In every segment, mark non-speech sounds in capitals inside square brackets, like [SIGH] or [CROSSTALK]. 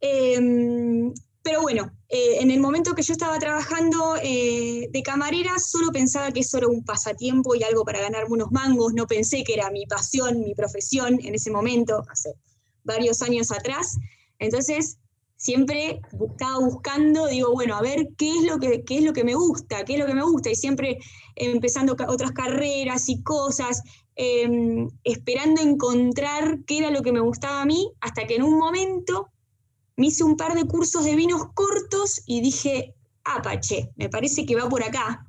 Em, pero bueno, eh, en el momento que yo estaba trabajando eh, de camarera, solo pensaba que eso era un pasatiempo y algo para ganarme unos mangos, no pensé que era mi pasión, mi profesión en ese momento, hace varios años atrás. Entonces, siempre estaba buscando, digo, bueno, a ver qué es lo que, qué es lo que me gusta, qué es lo que me gusta, y siempre empezando otras carreras y cosas, em, esperando encontrar qué era lo que me gustaba a mí, hasta que en un momento me hice un par de cursos de vinos cortos y dije, apache, me parece que va por acá.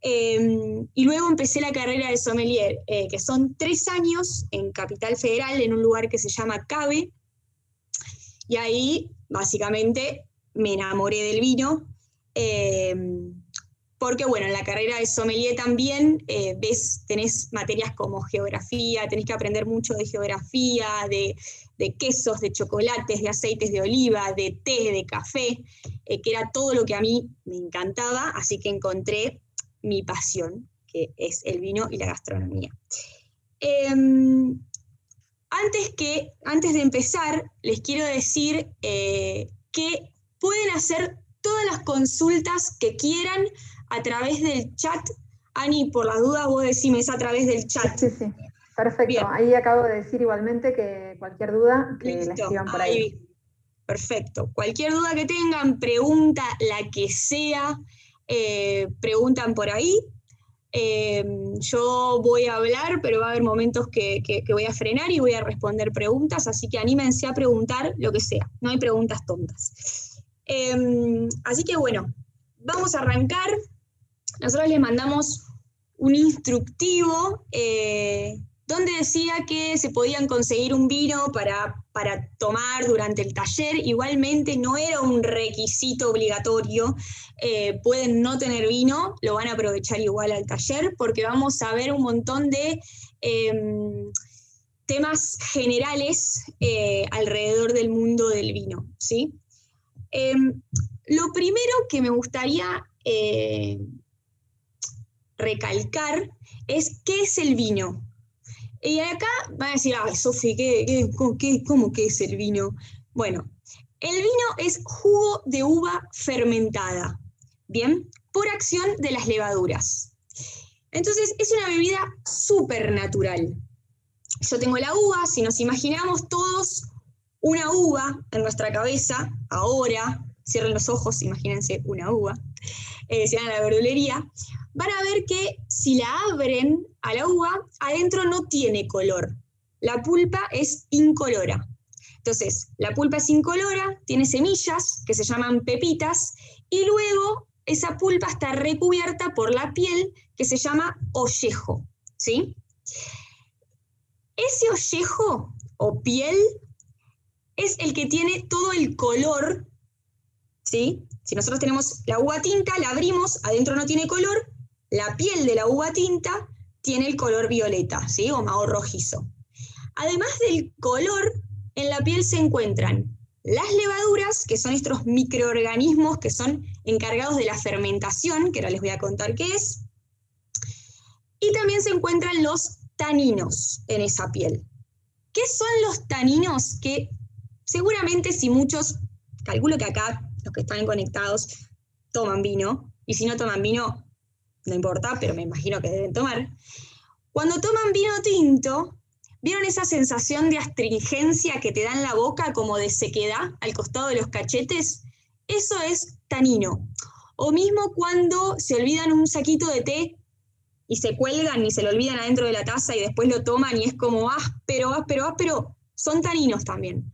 Em, y luego empecé la carrera de sommelier, eh, que son tres años en Capital Federal, en un lugar que se llama CABE. Y ahí, básicamente, me enamoré del vino. Em, porque, bueno, en la carrera de sommelier también eh, ves, tenés materias como geografía, tenés que aprender mucho de geografía, de quesos, de chocolates, de aceites de oliva, de té, de café, eh, que era todo lo que a mí me encantaba, así que encontré mi pasión, que es el vino y la gastronomía. Em, antes, que, antes de empezar, les quiero decir eh, que pueden hacer todas las consultas que quieran a través del chat. Ani, por la duda, vos decime es a través del chat. Sí, sí. Perfecto, ahí acabo de decir igualmente que cualquier duda que la escriban por ahí. Perfecto. Cualquier duda que tengan, pregunta la que sea, eh, preguntan por ahí. Em, yo voy a hablar, pero va a haber momentos que, voy a frenar y voy a responder preguntas, así que anímense a preguntar lo que sea. No hay preguntas tontas. Em, así que bueno, vamos a arrancar. Nosotros les mandamos un instructivo eh, donde decía que se podían conseguir un vino para, para, tomar durante el taller. Igualmente no era un requisito obligatorio. Eh, pueden no tener vino, lo van a aprovechar igual al taller porque vamos a ver un montón de em, temas generales eh, alrededor del mundo del vino. ¿sí? Em, lo primero que me gustaría recalcar es qué es el vino. Y acá van a decir, ay, Sofi, ¿qué, cómo que es el vino? Bueno, el vino es jugo de uva fermentada, ¿bien? Por acción de las levaduras. Entonces, es una bebida súper natural. Yo tengo la uva, si nos imaginamos todos una uva en nuestra cabeza, ahora, cierren los ojos, imagínense una uva, eh, la verdulería, van a ver que si la abren a la uva, adentro no tiene color. La pulpa es incolora. Entonces, la pulpa es incolora, tiene semillas que se llaman pepitas, y luego esa pulpa está recubierta por la piel que se llama ollejo. ¿sí? Ese ollejo o piel es el que tiene todo el color. ¿sí? Si nosotros tenemos la uva tinta, la abrimos, adentro no tiene color, la piel de la uva tinta tiene el color violeta, ¿sí? O mago rojizo. Además del color, en la piel se encuentran las levaduras, que son estos microorganismos que son encargados de la fermentación, que ahora les voy a contar qué es. Y también se encuentran los taninos en esa piel. ¿Qué son los taninos? Que seguramente si muchos, calculo que acá los que están conectados toman vino, y si no toman vino, no importa, pero me imagino que deben tomar. Cuando toman vino tinto, ¿vieron esa sensación de astringencia que te da en la boca como de sequedad al costado de los cachetes? Eso es tanino. O mismo cuando se olvidan un saquito de té y se cuelgan y se lo olvidan adentro de la taza y después lo toman y es como áspero, áspero, áspero, son taninos también.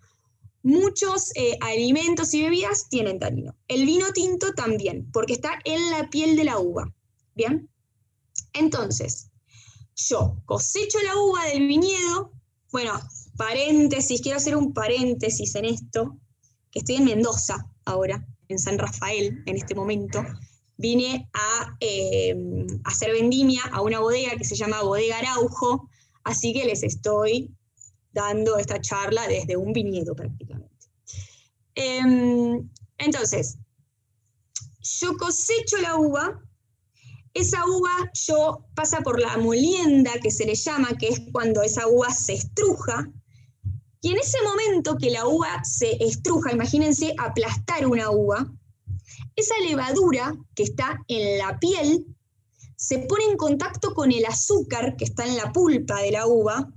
Muchos eh, alimentos y bebidas tienen tanino. El vino tinto también, porque está en la piel de la uva. Bien. Entonces, yo cosecho la uva del viñedo. Bueno, paréntesis, quiero hacer un paréntesis en esto, que estoy en Mendoza ahora, en San Rafael, en este momento. Vine a eh, hacer vendimia a una bodega que se llama Bodega Araujo, así que les estoy dando esta charla desde un viñedo prácticamente. Em, entonces, yo cosecho la uva esa uva yo pasa por la molienda que se le llama, que es cuando esa uva se estruja, Y en ese momento que la uva se estruja, imagínense aplastar una uva, esa levadura que está en la piel se pone en contacto con el azúcar que está en la pulpa de la uva,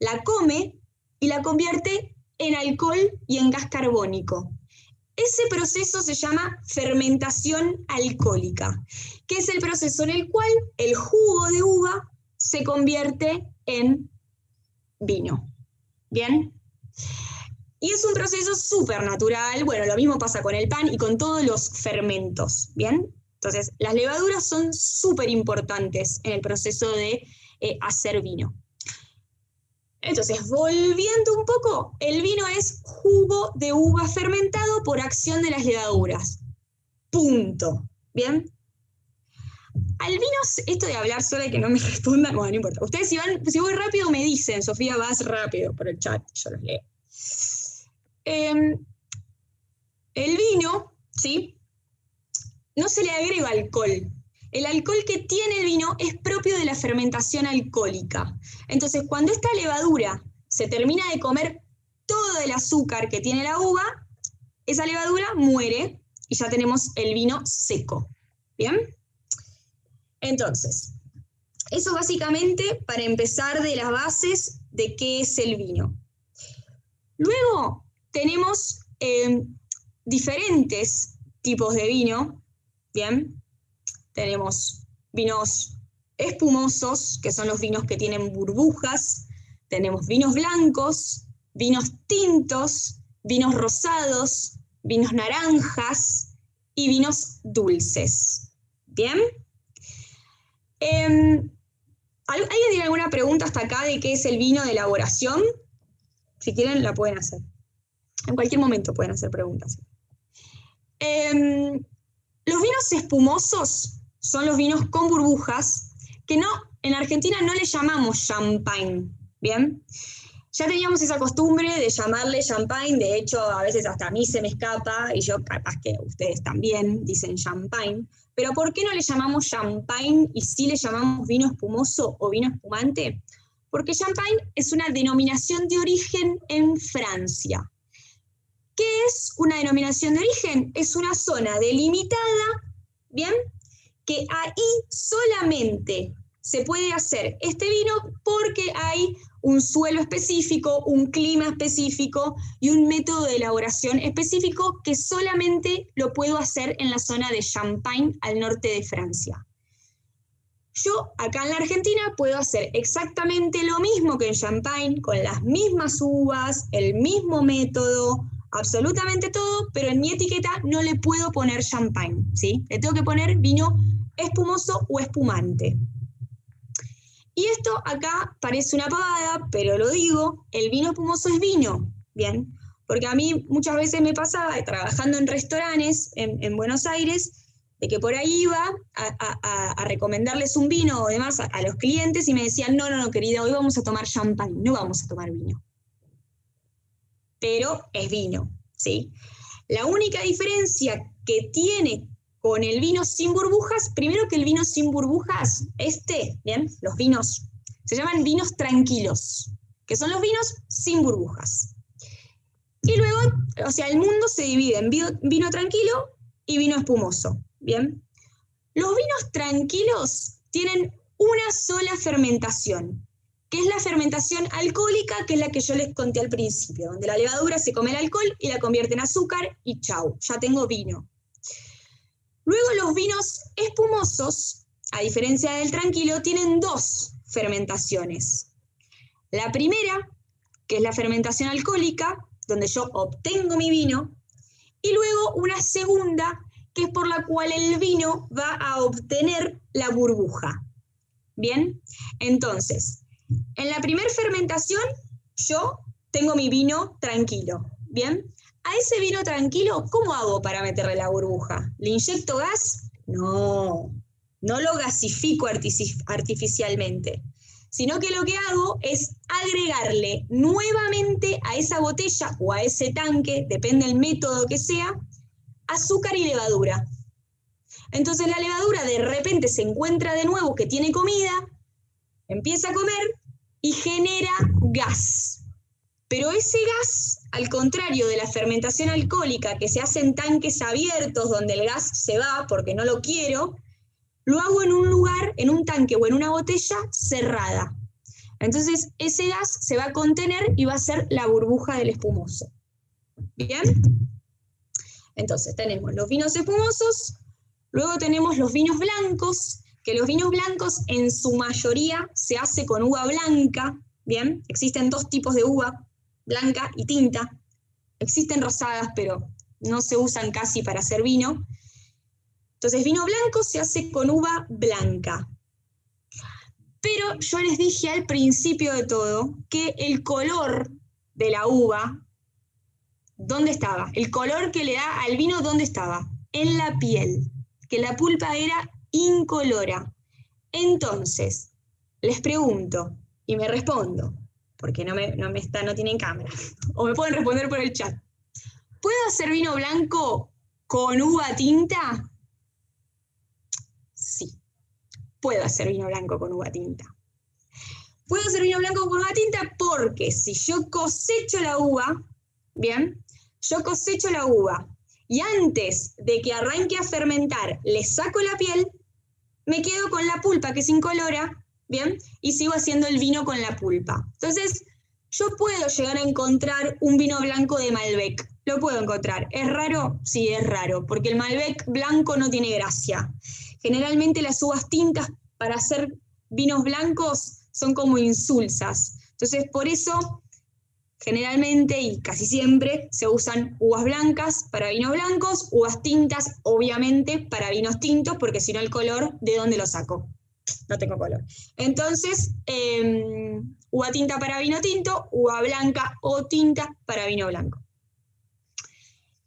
la come y la convierte en alcohol y en gas carbónico. Ese proceso se llama fermentación alcohólica, que es el proceso en el cual el jugo de uva se convierte en vino. ¿Bien? Y es un proceso súper natural. Bueno, lo mismo pasa con el pan y con todos los fermentos. ¿Bien? Entonces, las levaduras son súper importantes en el proceso de eh, hacer vino. Entonces, volviendo un poco, el vino es jugo de uva fermentado por acción de las levaduras. Punto. ¿Bien? Al vino, esto de hablar sola y que no me [LAUGHS] respondan, bueno, no importa. Ustedes si, van, si voy rápido me dicen, Sofía, vas rápido por el chat, yo los leo. Em, el vino, ¿sí? No se le agrega alcohol. El alcohol que tiene el vino es propio de la fermentación alcohólica. Entonces, cuando esta levadura se termina de comer todo el azúcar que tiene la uva, esa levadura muere y ya tenemos el vino seco. ¿Bien? Entonces, eso básicamente para empezar de las bases de qué es el vino. Luego tenemos eh, diferentes tipos de vino, ¿bien? Tenemos vinos espumosos, que son los vinos que tienen burbujas, tenemos vinos blancos, vinos tintos, vinos rosados, vinos naranjas y vinos dulces. ¿Bien? Em, ¿Alguien tiene alguna pregunta hasta acá de qué es el vino de elaboración? Si quieren, la pueden hacer. En cualquier momento pueden hacer preguntas. Em, los vinos espumosos son los vinos con burbujas, que no, en Argentina no le llamamos champagne, ¿bien? Ya teníamos esa costumbre de llamarle champagne, de hecho a veces hasta a mí se me escapa, y yo capaz que ustedes también dicen champagne, pero ¿por qué no le llamamos champagne y sí le llamamos vino espumoso o vino espumante? Porque champagne es una denominación de origen en Francia. ¿Qué es una denominación de origen? Es una zona delimitada, ¿bien? Que ahí solamente se puede hacer este vino porque hay un suelo específico, un clima específico y un método de elaboración específico que solamente lo puedo hacer en la zona de Champagne al norte de Francia. Yo acá en la Argentina puedo hacer exactamente lo mismo que en Champagne, con las mismas uvas, el mismo método, absolutamente todo, pero en mi etiqueta no le puedo poner Champagne, ¿sí? Le tengo que poner vino espumoso o espumante. Y esto acá parece una pavada, pero lo digo, el vino espumoso es vino, ¿bien? Porque a mí muchas veces me pasaba, trabajando en restaurantes en, Buenos Aires, de que por ahí iba a, recomendarles un vino o demás a, los clientes y me decían, no, no, no, querida, hoy vamos a tomar champán, no vamos a tomar vino. Pero es vino, ¿sí? La única diferencia que tiene con el vino sin burbujas, primero que el vino sin burbujas, este, bien, los vinos, se llaman vinos tranquilos, que son los vinos sin burbujas. Y luego, o sea, el mundo se divide en vino, tranquilo y vino espumoso, ¿bien? Los vinos tranquilos tienen una sola fermentación, que es la fermentación alcohólica, que es la que yo les conté al principio, donde la levadura se come el alcohol y la convierte en azúcar y chau, ya tengo vino. Luego los vinos espumosos, a diferencia del tranquilo, tienen dos fermentaciones. La primera, que es la fermentación alcohólica, donde yo obtengo mi vino, y luego una segunda, que es por la cual el vino va a obtener la burbuja. Bien, entonces, en la primera fermentación yo tengo mi vino tranquilo. Bien, a ese vino tranquilo, ¿cómo hago para meterle la burbuja? ¿Le inyecto gas? No, no lo gasifico artificialmente, sino que lo que hago es agregarle nuevamente a esa botella o a ese tanque, depende del método que sea, azúcar y levadura. Entonces la levadura de repente se encuentra de nuevo que tiene comida, empieza a comer y genera gas. Pero ese gas, al contrario de la fermentación alcohólica que se hace en tanques abiertos donde el gas se va porque no lo quiero, lo hago en un lugar, en un tanque o en una botella cerrada. Entonces ese gas se va a contener y va a ser la burbuja del espumoso. ¿Bien? Entonces tenemos los vinos espumosos, luego tenemos los vinos blancos, que los vinos blancos en su mayoría se hace con uva blanca, ¿bien? Existen dos tipos de uva, blanca y tinta. Existen rosadas, pero no se usan casi para hacer vino. Entonces, vino blanco se hace con uva blanca. Pero yo les dije al principio de todo que el color de la uva, ¿dónde estaba? El color que le da al vino, ¿dónde estaba? En la piel, que la pulpa era incolora. Entonces, les pregunto y me respondo, porque no me, no me está, no tienen cámara, [LAUGHS] o me pueden responder por el chat. ¿Puedo hacer vino blanco con uva tinta? Sí, puedo hacer vino blanco con uva tinta. Puedo hacer vino blanco con uva tinta porque si yo cosecho la uva, bien, yo cosecho la uva y antes de que arranque a fermentar le saco la piel, me quedo con la pulpa que es incolora ¿bien? Y sigo haciendo el vino con la pulpa. Entonces, yo puedo llegar a encontrar un vino blanco de Malbec. Lo puedo encontrar. ¿Es raro? Sí, es raro, porque el Malbec blanco no tiene gracia. Generalmente las uvas tintas para hacer vinos blancos son como insulsas. Entonces, por eso, generalmente y casi siempre se usan uvas blancas para vinos blancos, uvas tintas, obviamente, para vinos tintos, porque si no el color, ¿de dónde lo saco? No tengo color. Entonces, eh, uva tinta para vino tinto, uva blanca o tinta para vino blanco.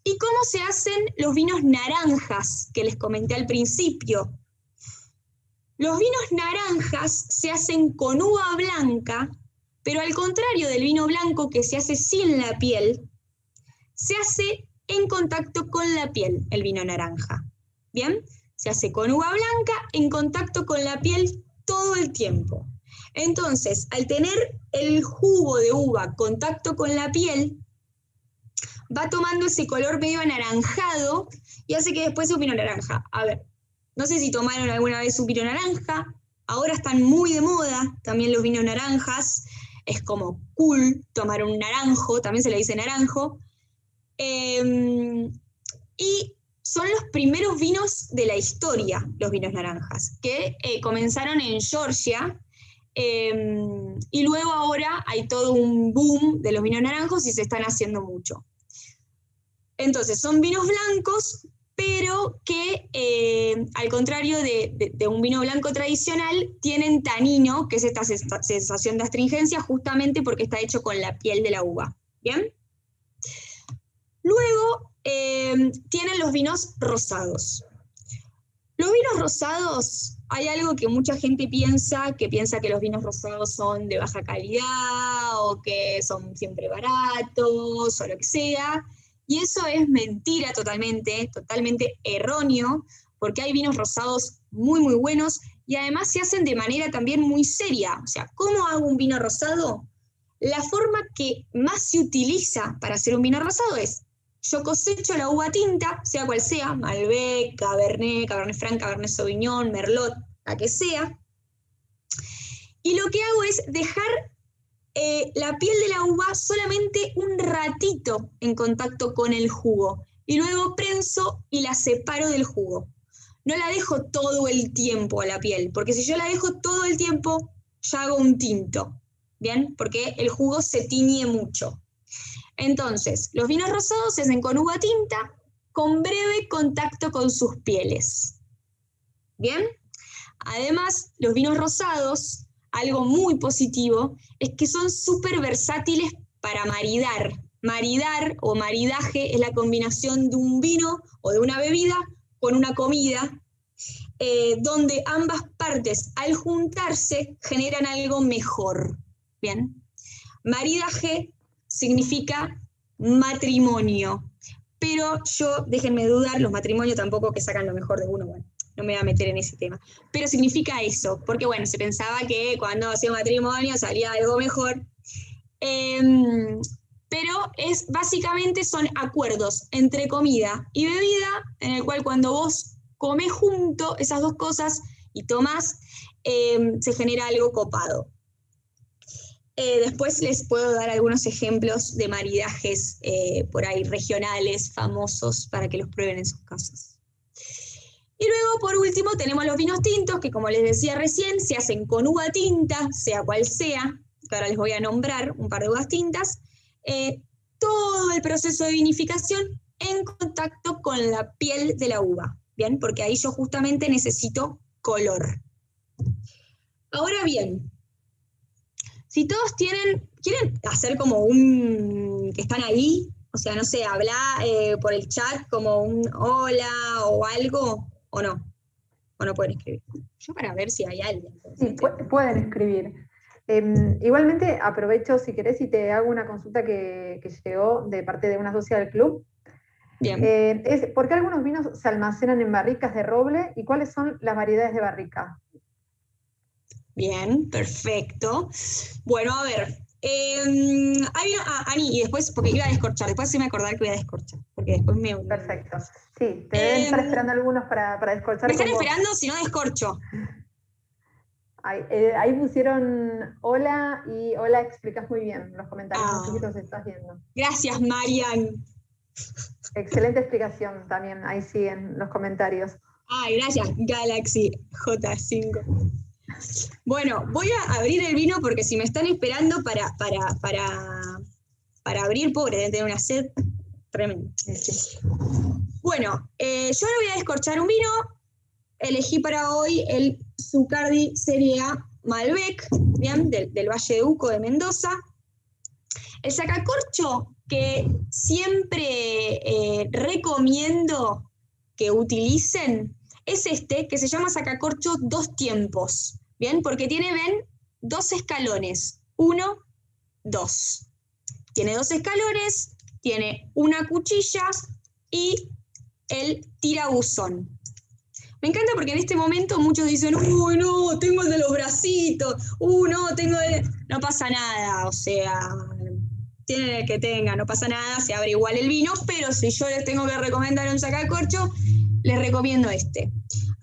¿Y cómo se hacen los vinos naranjas que les comenté al principio? Los vinos naranjas se hacen con uva blanca, pero al contrario del vino blanco que se hace sin la piel, se hace en contacto con la piel el vino naranja. ¿Bien? Se hace con uva blanca en contacto con la piel todo el tiempo. Entonces, al tener el jugo de uva contacto con la piel, va tomando ese color medio anaranjado y hace que después sea vino naranja. A ver, no sé si tomaron alguna vez un vino naranja, ahora están muy de moda también los vinos naranjas, es como cool tomar un naranjo, también se le dice naranjo. Em, y son los primeros vinos de la historia, los vinos naranjas, que eh, comenzaron en Georgia em, y luego ahora hay todo un boom de los vinos naranjos y se están haciendo mucho. Entonces, son vinos blancos, pero que eh, al contrario de, de, un vino blanco tradicional, tienen tanino, que es esta sensación de astringencia, justamente porque está hecho con la piel de la uva. ¿Bien? Luego, eh, tienen los vinos rosados. Los vinos rosados, hay algo que mucha gente piensa, que piensa que los vinos rosados son de baja calidad o que son siempre baratos o lo que sea. Y eso es mentira totalmente, totalmente erróneo, porque hay vinos rosados muy, muy buenos y además se hacen de manera también muy seria. O sea, ¿cómo hago un vino rosado? La forma que más se utiliza para hacer un vino rosado es yo cosecho la uva tinta, sea cual sea, Malbec, Cabernet, Cabernet Franc, Cabernet Sauvignon, Merlot, la que sea. Y lo que hago es dejar eh, la piel de la uva solamente un ratito en contacto con el jugo. Y luego prenso y la separo del jugo. No la dejo todo el tiempo a la piel, porque si yo la dejo todo el tiempo, ya hago un tinto. ¿Bien? Porque el jugo se tiñe mucho. Entonces, los vinos rosados se hacen con uva tinta con breve contacto con sus pieles. ¿Bien? Además, los vinos rosados, algo muy positivo, es que son súper versátiles para maridar. Maridar o maridaje es la combinación de un vino o de una bebida con una comida, eh, donde ambas partes al juntarse generan algo mejor. Bien, maridaje significa matrimonio. Pero yo, déjenme dudar, los matrimonios tampoco que sacan lo mejor de uno, bueno, no me voy a meter en ese tema. Pero significa eso, porque bueno, se pensaba que cuando hacía matrimonio salía algo mejor. Em, pero es básicamente son acuerdos entre comida y bebida, en el cual cuando vos comes junto esas dos cosas y tomás, em, se genera algo copado. Eh, después les puedo dar algunos ejemplos de maridajes eh, por ahí regionales, famosos, para que los prueben en sus casas. Y luego, por último, tenemos los vinos tintos, que como les decía recién, se hacen con uva tinta, sea cual sea, ahora les voy a nombrar un par de uvas tintas. Eh, todo el proceso de vinificación en contacto con la piel de la uva, ¿bien? Porque ahí yo justamente necesito color. Ahora bien, si todos tienen, quieren hacer como un, que están ahí, o sea, no sé, hablar eh, por el chat como un hola o algo, o no, o no pueden escribir. Yo para ver si hay alguien. Sí, pueden escribir. Em, igualmente, aprovecho si querés y te hago una consulta que, llegó de parte de una socia del club. Bien. Eh, ¿Por qué algunos vinos se almacenan en barricas de roble y cuáles son las variedades de barrica? Bien, perfecto. Bueno, a ver. Eh, hay ah, Ani, y después, porque iba a descorchar, después sí me acordar que voy a descorchar, porque después me... Perfecto. Sí, te deben estar em, esperando algunos para, para descorchar. Me están esperando si no descorcho. Eh, ahí, pusieron hola y hola, explicas muy bien los comentarios, ah, no sé si los estás viendo. Gracias, Marian. Excelente explicación también, ahí siguen los comentarios. Ay, gracias, Galaxy J5. Bueno, voy a abrir el vino porque si me están esperando para, para, para, para abrir, pobre, de tener una sed tremenda. Bueno, eh, yo ahora voy a descorchar un vino. Elegí para hoy el Zucardi Serie A Malbec, ¿bien? Del, Valle de Uco de Mendoza. El sacacorcho que siempre eh, recomiendo que utilicen es este, que se llama sacacorcho dos tiempos. Bien, porque tiene, ven, dos escalones. Uno, dos. Tiene dos escalones, tiene una cuchilla y el tirabuzón. Me encanta porque en este momento muchos dicen, uy, no, tengo el de los bracitos, uy, no, tengo el... No pasa nada, o sea, tienen el que tenga, no pasa nada, se abre igual el vino, pero si yo les tengo que recomendar un sacacorcho, les recomiendo este.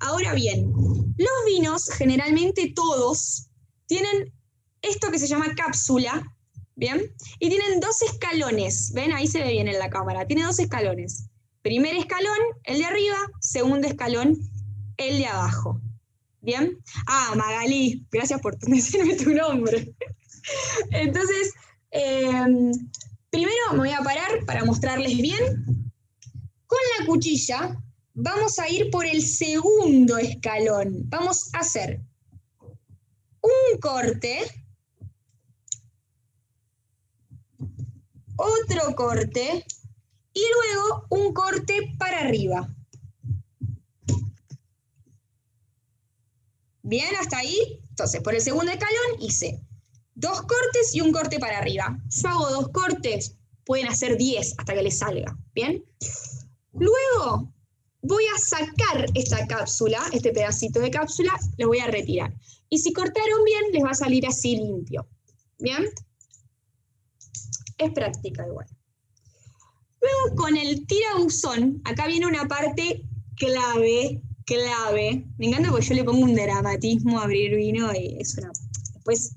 Ahora bien, los vinos, generalmente todos, tienen esto que se llama cápsula, ¿bien? Y tienen dos escalones, ¿ven? Ahí se ve bien en la cámara, tiene dos escalones. Primer escalón, el de arriba, segundo escalón, el de abajo. ¿Bien? Ah, Magalí, gracias por [LAUGHS] decirme tu nombre. [LAUGHS] Entonces, em, primero me voy a parar para mostrarles bien. Con la cuchilla vamos a ir por el segundo escalón. Vamos a hacer un corte, otro corte y luego un corte para arriba. Bien, hasta ahí. Entonces, por el segundo escalón hice dos cortes y un corte para arriba. Yo hago dos cortes, pueden hacer diez hasta que les salga. Bien. Luego voy a sacar esta cápsula, este pedacito de cápsula, lo voy a retirar. Y si cortaron bien, les va a salir así limpio. ¿Bien? Es práctica igual. Luego con el tirabuzón, acá viene una parte clave, clave. Me encanta porque yo le pongo un dramatismo a abrir vino y es una... Después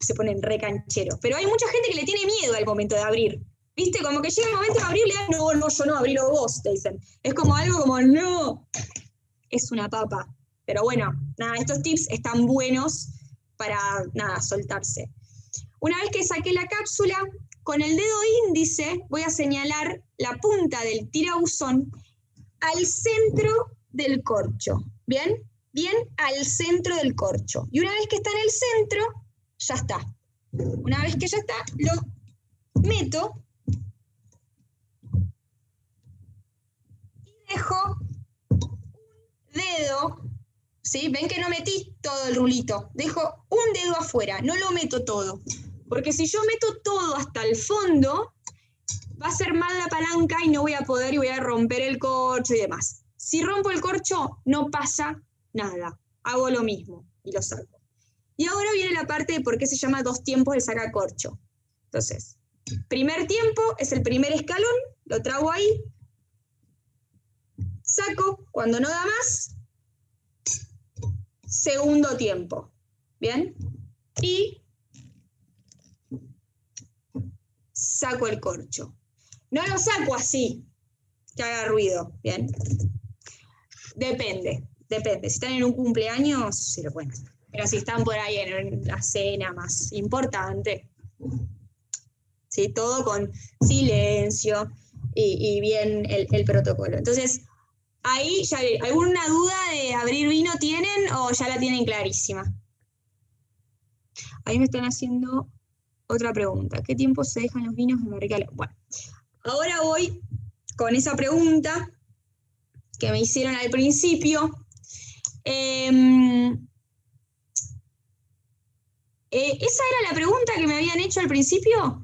se ponen re cancheros. Pero hay mucha gente que le tiene miedo al momento de abrir. ¿Viste? Como que llega el momento de abrirle, no, no, yo no, abrilo vos, te dicen. Es como algo como, no, es una papa. Pero bueno, nada, estos tips están buenos para, nada, soltarse. Una vez que saqué la cápsula, con el dedo índice voy a señalar la punta del tirabuzón al centro del corcho. ¿Bien? Bien al centro del corcho. Y una vez que está en el centro, ya está. Una vez que ya está, lo meto dejo un dedo, ¿sí? Ven que no metí todo el rulito, dejo un dedo afuera, no lo meto todo. Porque si yo meto todo hasta el fondo, va a ser mal la palanca y no voy a poder y voy a romper el corcho y demás. Si rompo el corcho, no pasa nada. Hago lo mismo y lo saco. Y ahora viene la parte de por qué se llama dos tiempos de sacacorcho. Entonces, primer tiempo es el primer escalón, lo trago ahí, saco, cuando no da más, segundo tiempo. ¿Bien? Y saco el corcho. No lo saco así, que haga ruido, ¿bien? Depende, depende. Si están en un cumpleaños, se lo pueden Pero si están por ahí en la cena más importante, ¿sí? Todo con silencio y, bien el, el protocolo. Entonces, ahí ya, ¿alguna duda de abrir vino tienen o ya la tienen clarísima? Ahí me están haciendo otra pregunta. ¿Qué tiempo se dejan los vinos en barrica? Bueno, ahora voy con esa pregunta que me hicieron al principio. Em, eh, ¿Esa era la pregunta que me habían hecho al principio?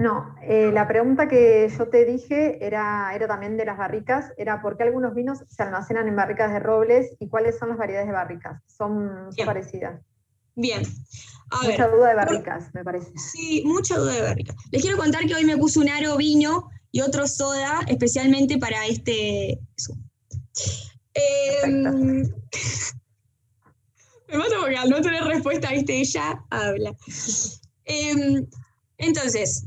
No, eh, la pregunta que yo te dije era, era también de las barricas, era por qué algunos vinos se almacenan en barricas de robles y cuáles son las variedades de barricas. Son parecidas. Bien. mucha duda de barricas, me parece. Sí, mucha duda de barricas. Les quiero contar que hoy me puse un aro vino y otro soda especialmente para este... Eh, [LAUGHS] me mata porque al no tener respuesta, viste, ella habla. Em, entonces,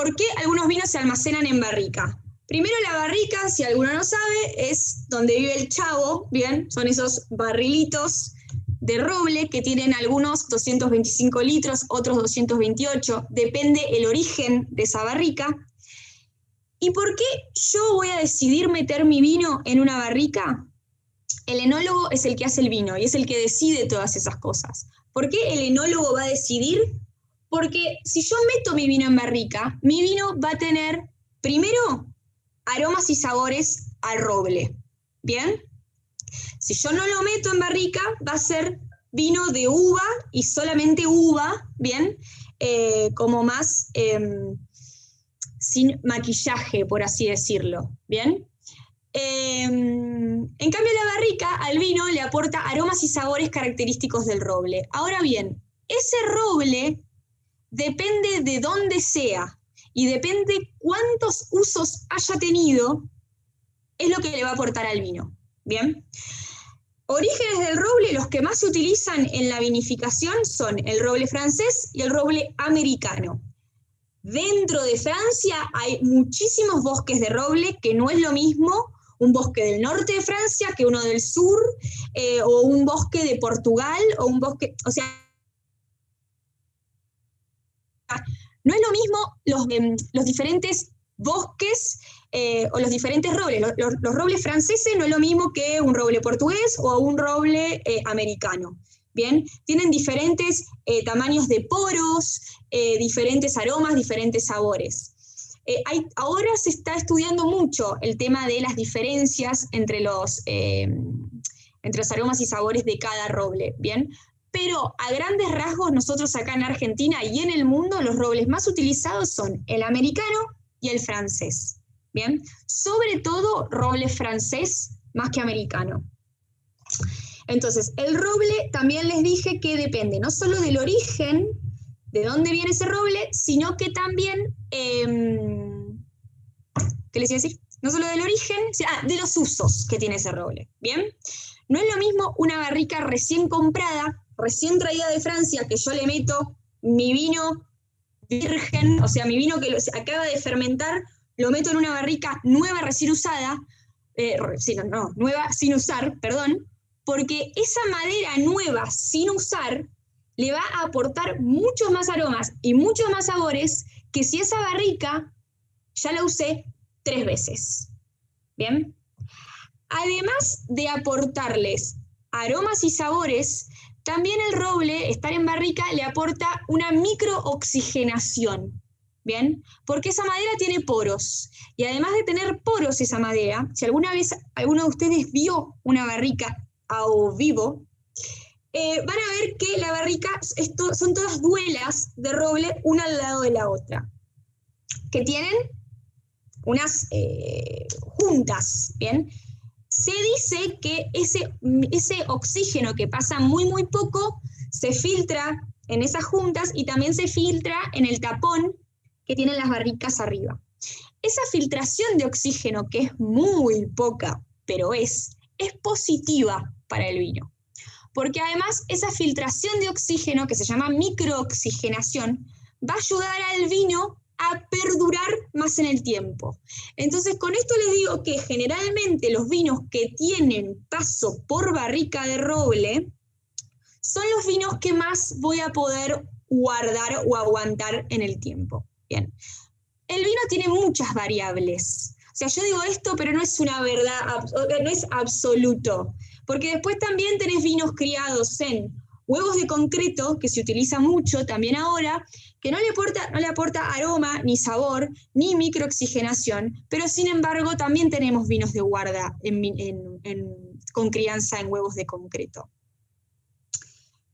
¿Por qué algunos vinos se almacenan en barrica? Primero la barrica, si alguno no sabe, es donde vive el chavo, ¿bien? Son esos barrilitos de roble que tienen algunos 225 litros, otros 228, depende el origen de esa barrica. ¿Y por qué yo voy a decidir meter mi vino en una barrica? El enólogo es el que hace el vino y es el que decide todas esas cosas. ¿Por qué el enólogo va a decidir? Porque si yo meto mi vino en barrica, mi vino va a tener, primero, aromas y sabores al roble. ¿Bien? Si yo no lo meto en barrica, va a ser vino de uva y solamente uva, ¿bien? Eh, como más em, sin maquillaje, por así decirlo, ¿bien? Em, en cambio, la barrica al vino le aporta aromas y sabores característicos del roble. Ahora bien, ese roble depende de dónde sea y depende cuántos usos haya tenido, es lo que le va a aportar al vino. Bien. Orígenes del roble, los que más se utilizan en la vinificación son el roble francés y el roble americano. Dentro de Francia hay muchísimos bosques de roble, que no es lo mismo un bosque del norte de Francia que uno del sur, eh, o un bosque de Portugal, o un bosque, o sea, no es lo mismo los, em, diferentes bosques eh, o los diferentes robles. Los, robles franceses no es lo mismo que un roble portugués o un roble eh, americano. Bien, tienen diferentes eh, tamaños de poros, diferentes aromas, diferentes sabores. Ahora se está estudiando mucho el tema de las diferencias entre los, em, entre los aromas y sabores de cada roble. Bien, pero a grandes rasgos nosotros acá en Argentina y en el mundo los robles más utilizados son el americano y el francés. Bien, sobre todo roble francés más que americano. Entonces, el roble también les dije que depende no solo del origen, de dónde viene ese roble, sino que también, em, ¿qué les iba a decir? No solo del origen, sino, ah, de los usos que tiene ese roble. Bien, no es lo mismo una barrica recién comprada recién traída de Francia, que yo le meto mi vino virgen, o sea, mi vino que acaba de fermentar, lo meto en una barrica nueva, recién usada, eh, no, nueva sin usar, perdón, porque esa madera nueva sin usar le va a aportar muchos más aromas y muchos más sabores que si esa barrica ya la usé tres veces. ¿Bien? Además de aportarles aromas y sabores, también el roble, estar en barrica, le aporta una microoxigenación, ¿bien? Porque esa madera tiene poros. Y además de tener poros esa madera, si alguna vez alguno de ustedes vio una barrica a vivo, eh, van a ver que la barrica son todas duelas de roble una al lado de la otra, que tienen unas eh, juntas, ¿bien? Se dice que ese, oxígeno que pasa muy, muy poco, se filtra en esas juntas y también se filtra en el tapón que tienen las barricas arriba. Esa filtración de oxígeno, que es muy poca, pero es, es positiva para el vino. Porque además esa filtración de oxígeno, que se llama microoxigenación, va a ayudar al vino a perdurar más en el tiempo. Entonces, con esto les digo que generalmente los vinos que tienen paso por barrica de roble son los vinos que más voy a poder guardar o aguantar en el tiempo. Bien. El vino tiene muchas variables. O sea, yo digo esto, pero no es una verdad, no es absoluto. Porque después también tenés vinos criados en huevos de concreto, que se utiliza mucho también ahora, que no le aporta, no le aporta aroma, ni sabor, ni microoxigenación, pero sin embargo también tenemos vinos de guarda con crianza en huevos de concreto.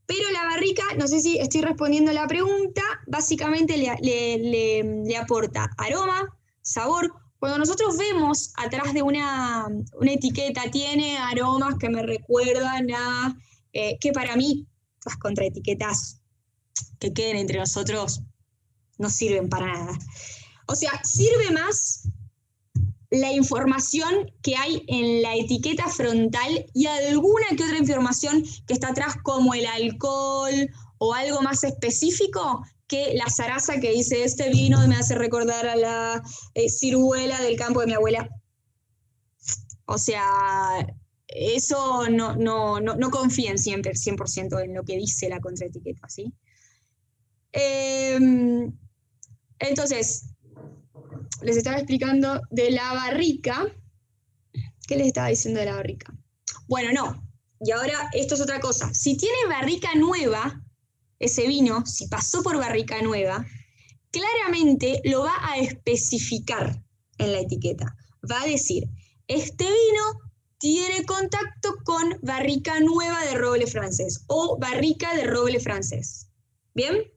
Pero la barrica, no sé si estoy respondiendo la pregunta, básicamente le, aporta aroma, sabor. Cuando nosotros vemos atrás de una, etiqueta, tiene aromas que me recuerdan a, eh, que para mí las contraetiquetas que queden entre nosotros no sirven para nada. O sea, sirve más la información que hay en la etiqueta frontal y alguna que otra información que está atrás como el alcohol o algo más específico que la zaraza que dice este vino me hace recordar a la eh, ciruela del campo de mi abuela. O sea, eso no, no, no, no confíen siempre 100% en lo que dice la contraetiqueta, ¿sí? Em, entonces, les estaba explicando de la barrica. ¿Qué les estaba diciendo de la barrica? Bueno, no. Y ahora esto es otra cosa. Si tiene barrica nueva, ese vino, si pasó por barrica nueva, claramente lo va a especificar en la etiqueta. Va a decir, este vino tiene contacto con barrica nueva de roble francés o barrica de roble francés. ¿Bien?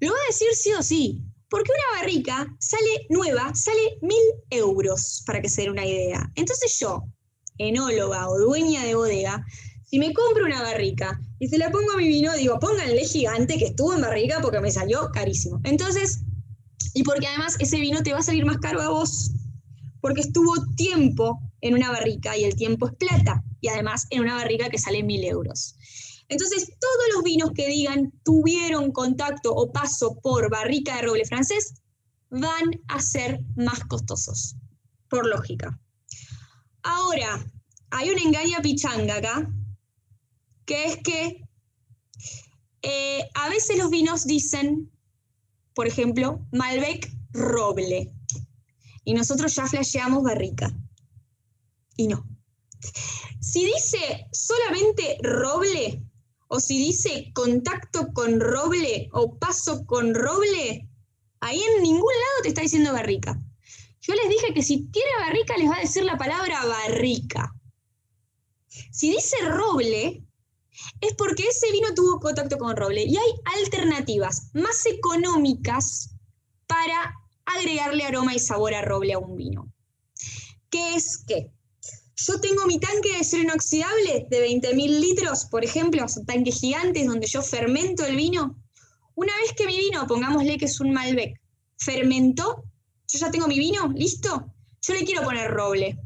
Lo va a decir sí o sí, porque una barrica sale nueva, sale mil euros, para que se den una idea. Entonces yo, enóloga o dueña de bodega, si me compro una barrica y se la pongo a mi vino, digo, pónganle gigante que estuvo en barrica porque me salió carísimo. Entonces, y porque además ese vino te va a salir más caro a vos, porque estuvo tiempo en una barrica y el tiempo es plata, y además en una barrica que sale mil euros. Entonces, todos los vinos que digan tuvieron contacto o paso por barrica de roble francés van a ser más costosos, por lógica. Ahora, hay una engaña pichanga acá, que es que eh, a veces los vinos dicen, por ejemplo, Malbec roble, y nosotros ya flasheamos barrica y no. Si dice solamente roble, o si dice contacto con roble o paso con roble, ahí en ningún lado te está diciendo barrica. Yo les dije que si tiene barrica les va a decir la palabra barrica. Si dice roble, es porque ese vino tuvo contacto con roble y hay alternativas más económicas para agregarle aroma y sabor a roble a un vino. ¿Qué es qué? Yo tengo mi tanque de acero inoxidable de 20.000 litros, por ejemplo, son tanques gigantes donde yo fermento el vino. Una vez que mi vino, pongámosle que es un Malbec, fermentó, yo ya tengo mi vino, listo, yo le quiero poner roble,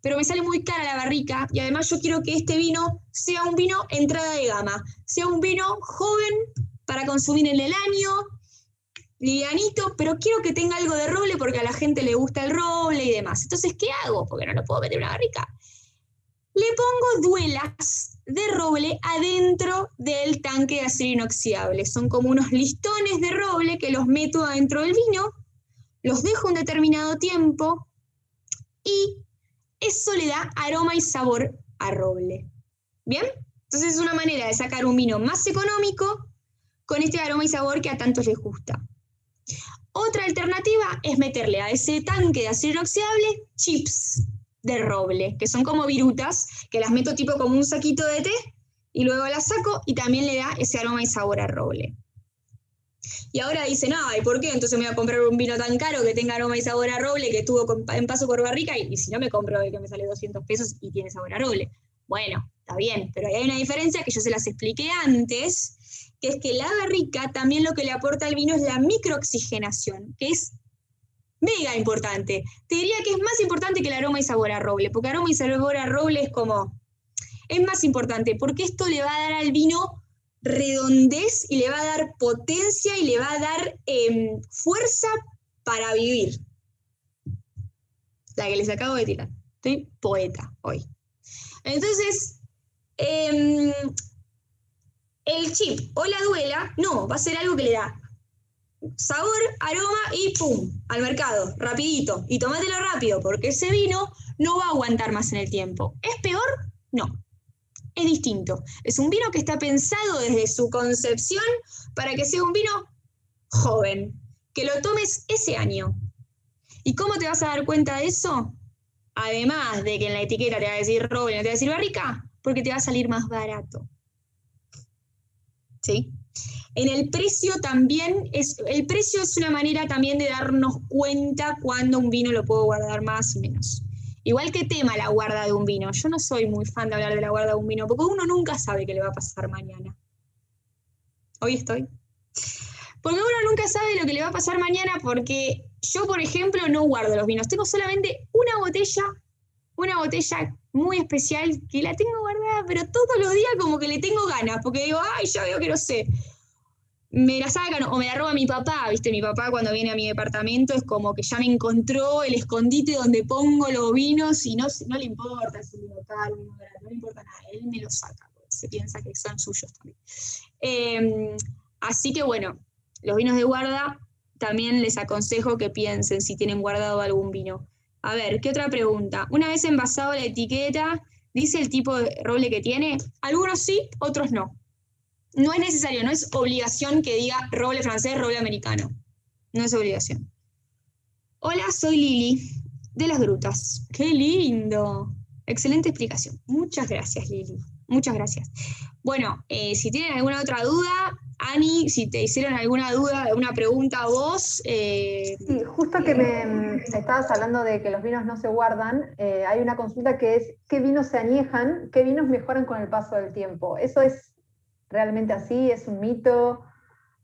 pero me sale muy cara la barrica y además yo quiero que este vino sea un vino entrada de gama, sea un vino joven para consumir en el año, livianito, pero quiero que tenga algo de roble porque a la gente le gusta el roble y demás. Entonces, ¿qué hago? Porque no lo puedo meter una barrica. Le pongo duelas de roble adentro del tanque de acero inoxidable. Son como unos listones de roble que los meto adentro del vino, los dejo un determinado tiempo y eso le da aroma y sabor a roble. ¿Bien? Entonces es una manera de sacar un vino más económico con este aroma y sabor que a tantos les gusta. Otra alternativa es meterle a ese tanque de acero inoxidable chips de roble, que son como virutas, que las meto tipo como un saquito de té y luego las saco y también le da ese aroma y sabor a roble. Y ahora dicen, ¿y ¿por qué? Entonces me voy a comprar un vino tan caro que tenga aroma y sabor a roble, que estuvo en paso por barrica, y, si no me compro el que me sale 200 pesos y tiene sabor a roble. Bueno, está bien, pero hay una diferencia que yo se las expliqué antes, que es que la barrica también lo que le aporta al vino es la microoxigenación, que es mega importante. Te diría que es más importante que el aroma y sabor a roble, porque aroma y sabor a roble es como, es más importante, porque esto le va a dar al vino redondez y le va a dar potencia y le va a dar em, fuerza para vivir. La que les acabo de tirar. Estoy poeta hoy. Entonces, em, el chip o la duela, no, va a ser algo que le da sabor, aroma y ¡pum! al mercado, rapidito. Y tómatelo rápido, porque ese vino no va a aguantar más en el tiempo. ¿Es peor? No. Es distinto. Es un vino que está pensado desde su concepción para que sea un vino joven, que lo tomes ese año. ¿Y cómo te vas a dar cuenta de eso? Además de que en la etiqueta te va a decir roble, no te va a decir barrica, porque te va a salir más barato. ¿Sí? En el precio también es, el precio es una manera también de darnos cuenta cuando un vino lo puedo guardar más y menos. Igual que tema la guarda de un vino. Yo no soy muy fan de hablar de la guarda de un vino, porque uno nunca sabe qué le va a pasar mañana. Hoy estoy. Porque uno nunca sabe lo que le va a pasar mañana, porque yo, por ejemplo, no guardo los vinos. Tengo solamente una botella, una botella muy especial que la tengo guardada, pero todos los días como que le tengo ganas, porque digo, ay, ya veo que no sé me la sacan o me la roba mi papá, ¿viste? Mi papá cuando viene a mi departamento es como que ya me encontró el escondite donde pongo los vinos y no, no le importa si es local, no le importa nada, él me lo saca, se piensa que son suyos también. Em, así que bueno, los vinos de guarda también les aconsejo que piensen si tienen guardado algún vino. A ver, ¿qué otra pregunta? Una vez envasado la etiqueta, ¿dice el tipo de roble que tiene? Algunos sí, otros no no es necesario, no es obligación que diga roble francés, roble americano. No es obligación. Hola, soy Lili, de las Grutas. ¡Qué lindo! Excelente explicación. Muchas gracias, Lili. Muchas gracias. Bueno, eh, si tienen alguna otra duda, Ani, si te hicieron alguna duda, alguna pregunta a vos. Eh, sí, justo que me, estabas hablando de que los vinos no se guardan, eh, hay una consulta que es: ¿qué vinos se añejan? ¿Qué vinos mejoran con el paso del tiempo? ¿Eso es realmente así? ¿Es un mito?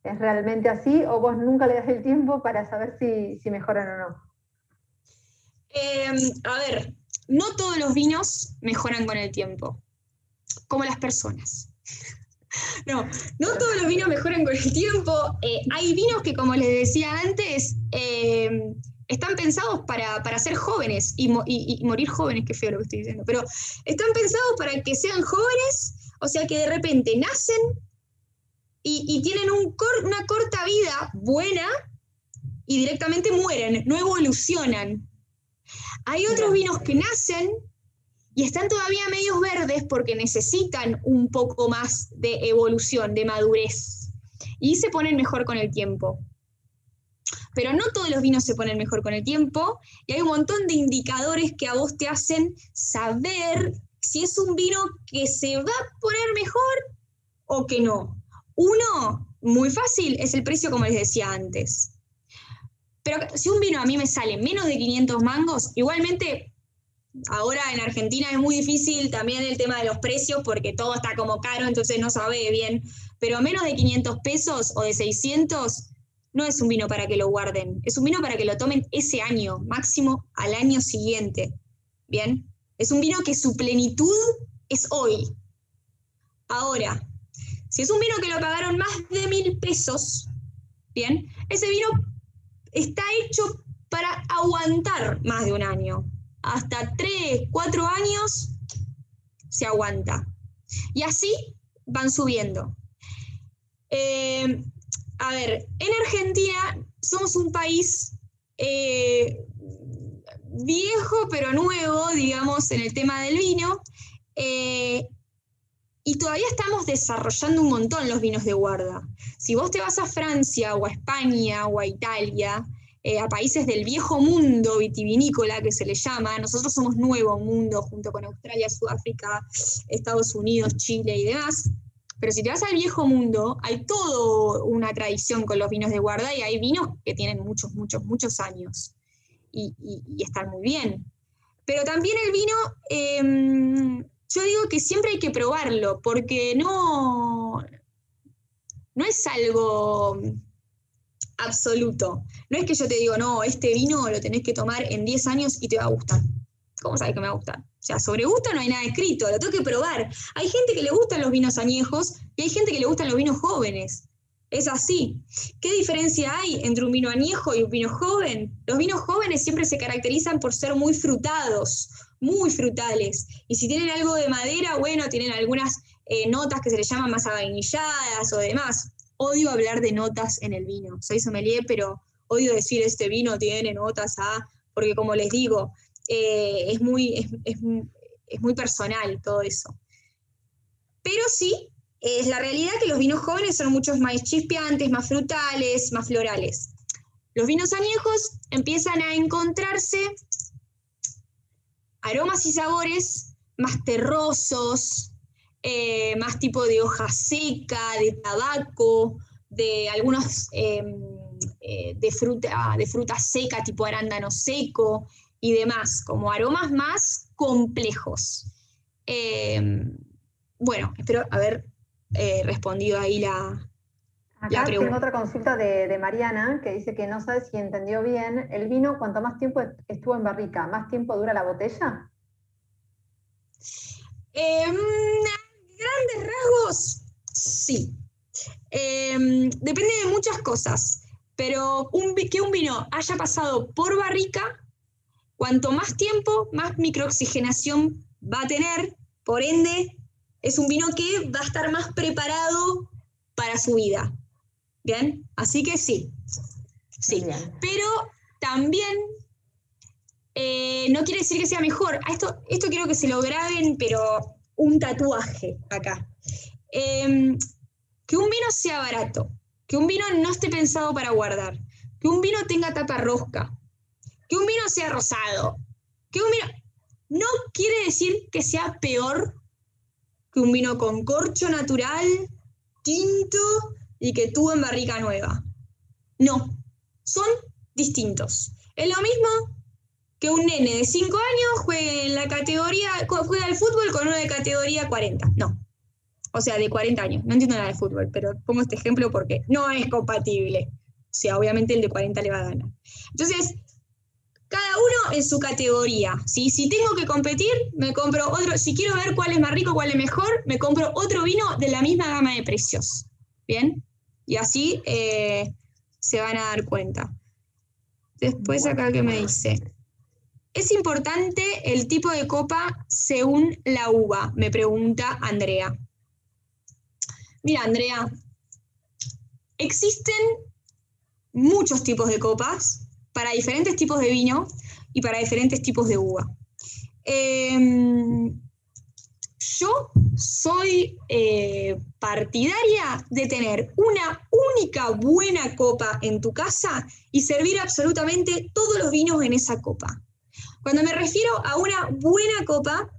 ¿Es realmente así? ¿O vos nunca le das el tiempo para saber si, mejoran o no? Em, a ver, no todos los vinos mejoran con el tiempo, como las personas. [LAUGHS] No, no todos los vinos mejoran con el tiempo. Eh, hay vinos que, como les decía antes, em, están pensados para, ser jóvenes y, y, morir jóvenes, qué feo lo que estoy diciendo, pero están pensados para que sean jóvenes o sea que de repente nacen y, tienen una corta vida buena y directamente mueren, no evolucionan. Hay otros vinos que nacen y están todavía medios verdes porque necesitan un poco más de evolución, de madurez. Y se ponen mejor con el tiempo. Pero no todos los vinos se ponen mejor con el tiempo y hay un montón de indicadores que a vos te hacen saber si es un vino que se va a poner mejor o que no. Uno, muy fácil, es el precio como les decía antes. Pero si un vino a mí me sale menos de 500 mangos, igualmente ahora en Argentina es muy difícil también el tema de los precios porque todo está como caro, entonces no sabe bien. Pero menos de 500 pesos o de 600 no es un vino para que lo guarden, es un vino para que lo tomen ese año, máximo al año siguiente. Bien, es un vino que su plenitud es hoy. Ahora, si es un vino que lo pagaron más de mil pesos, bien, ese vino está hecho para aguantar más de un año. Hasta tres, cuatro años se aguanta. Y así van subiendo. Eh, a ver, en Argentina somos un país eh, viejo pero nuevo, digamos, en el tema del vino. Eh, y todavía estamos desarrollando un montón los vinos de guarda. Si vos te vas a Francia o a España o a Italia, eh, a países del viejo mundo vitivinícola que se le llama, nosotros somos nuevo mundo junto con Australia, Sudáfrica, Estados Unidos, Chile y demás. Pero si te vas al viejo mundo, hay toda una tradición con los vinos de guarda y hay vinos que tienen muchos, muchos, muchos años y, están muy bien. Pero también el vino, em, yo digo que siempre hay que probarlo, porque no, no es algo absoluto. No es que yo te digo, no, este vino lo tenés que tomar en 10 años y te va a gustar. ¿Cómo sabes que me va a gustar? O sea, sobre gusto no hay nada escrito, lo tengo que probar. Hay gente que le gustan los vinos añejos y hay gente que le gustan los vinos jóvenes. Es así. ¿Qué diferencia hay entre un vino añejo y un vino joven? Los vinos jóvenes siempre se caracterizan por ser muy frutados, muy frutales. Y si tienen algo de madera, bueno, tienen algunas eh, notas que se les llaman más avainilladas o demás. Odio hablar de notas en el vino. Soy sommelier, pero odio decir este vino tiene notas a, porque como les digo, eh, es, muy, es, muy personal todo eso. Pero sí, es la realidad que los vinos jóvenes son muchos más chispeantes, más frutales, más florales. Los vinos añejos empiezan a encontrarse aromas y sabores más terrosos, eh, más tipo de hoja seca, de tabaco, de algunos em, eh, de, fruta, de fruta seca, tipo arándano seco y demás, como aromas más complejos. Em, bueno, espero haber eh, respondido ahí la, Acá tengo otra consulta de, Mariana que dice que no sabe si entendió bien. ¿El vino cuanto más tiempo estuvo en barrica, más tiempo dura la botella? Em, grandes rasgos, sí. Em, depende de muchas cosas, pero que un vino haya pasado por barrica, cuanto más tiempo, más microoxigenación va a tener, por ende, es un vino que va a estar más preparado para su vida. Bien, así que sí, sí. Pero también eh, no quiere decir que sea mejor. esto, esto quiero que se lo graben, pero un tatuaje acá. Em, que un vino sea barato, que un vino no esté pensado para guardar, que un vino tenga tapa rosca, que un vino sea rosado, que un vino... No quiere decir que sea peor que un vino con corcho natural, tinto y que tuvo en barrica nueva. No, son distintos. Es lo mismo que un nene de 5 años juegue en la categoría, juega al fútbol con uno de categoría 40. No. O sea, de 40 años. No entiendo nada de fútbol, pero pongo este ejemplo porque no es compatible. O sea, obviamente el de 40 le va a ganar. Entonces, cada uno en su categoría. ¿sí? Si tengo que competir, me compro otro. Si quiero ver cuál es más rico, cuál es mejor, me compro otro vino de la misma gama de precios. ¿Bien? Y así eh, se van a dar cuenta. Después acá que me dice, ¿es importante el tipo de copa según la uva? Me pregunta Andrea. Mira, Andrea, existen muchos tipos de copas para diferentes tipos de vino y para diferentes tipos de uva. Em, yo soy eh, partidaria de tener una única buena copa en tu casa y servir absolutamente todos los vinos en esa copa. Cuando me refiero a una buena copa,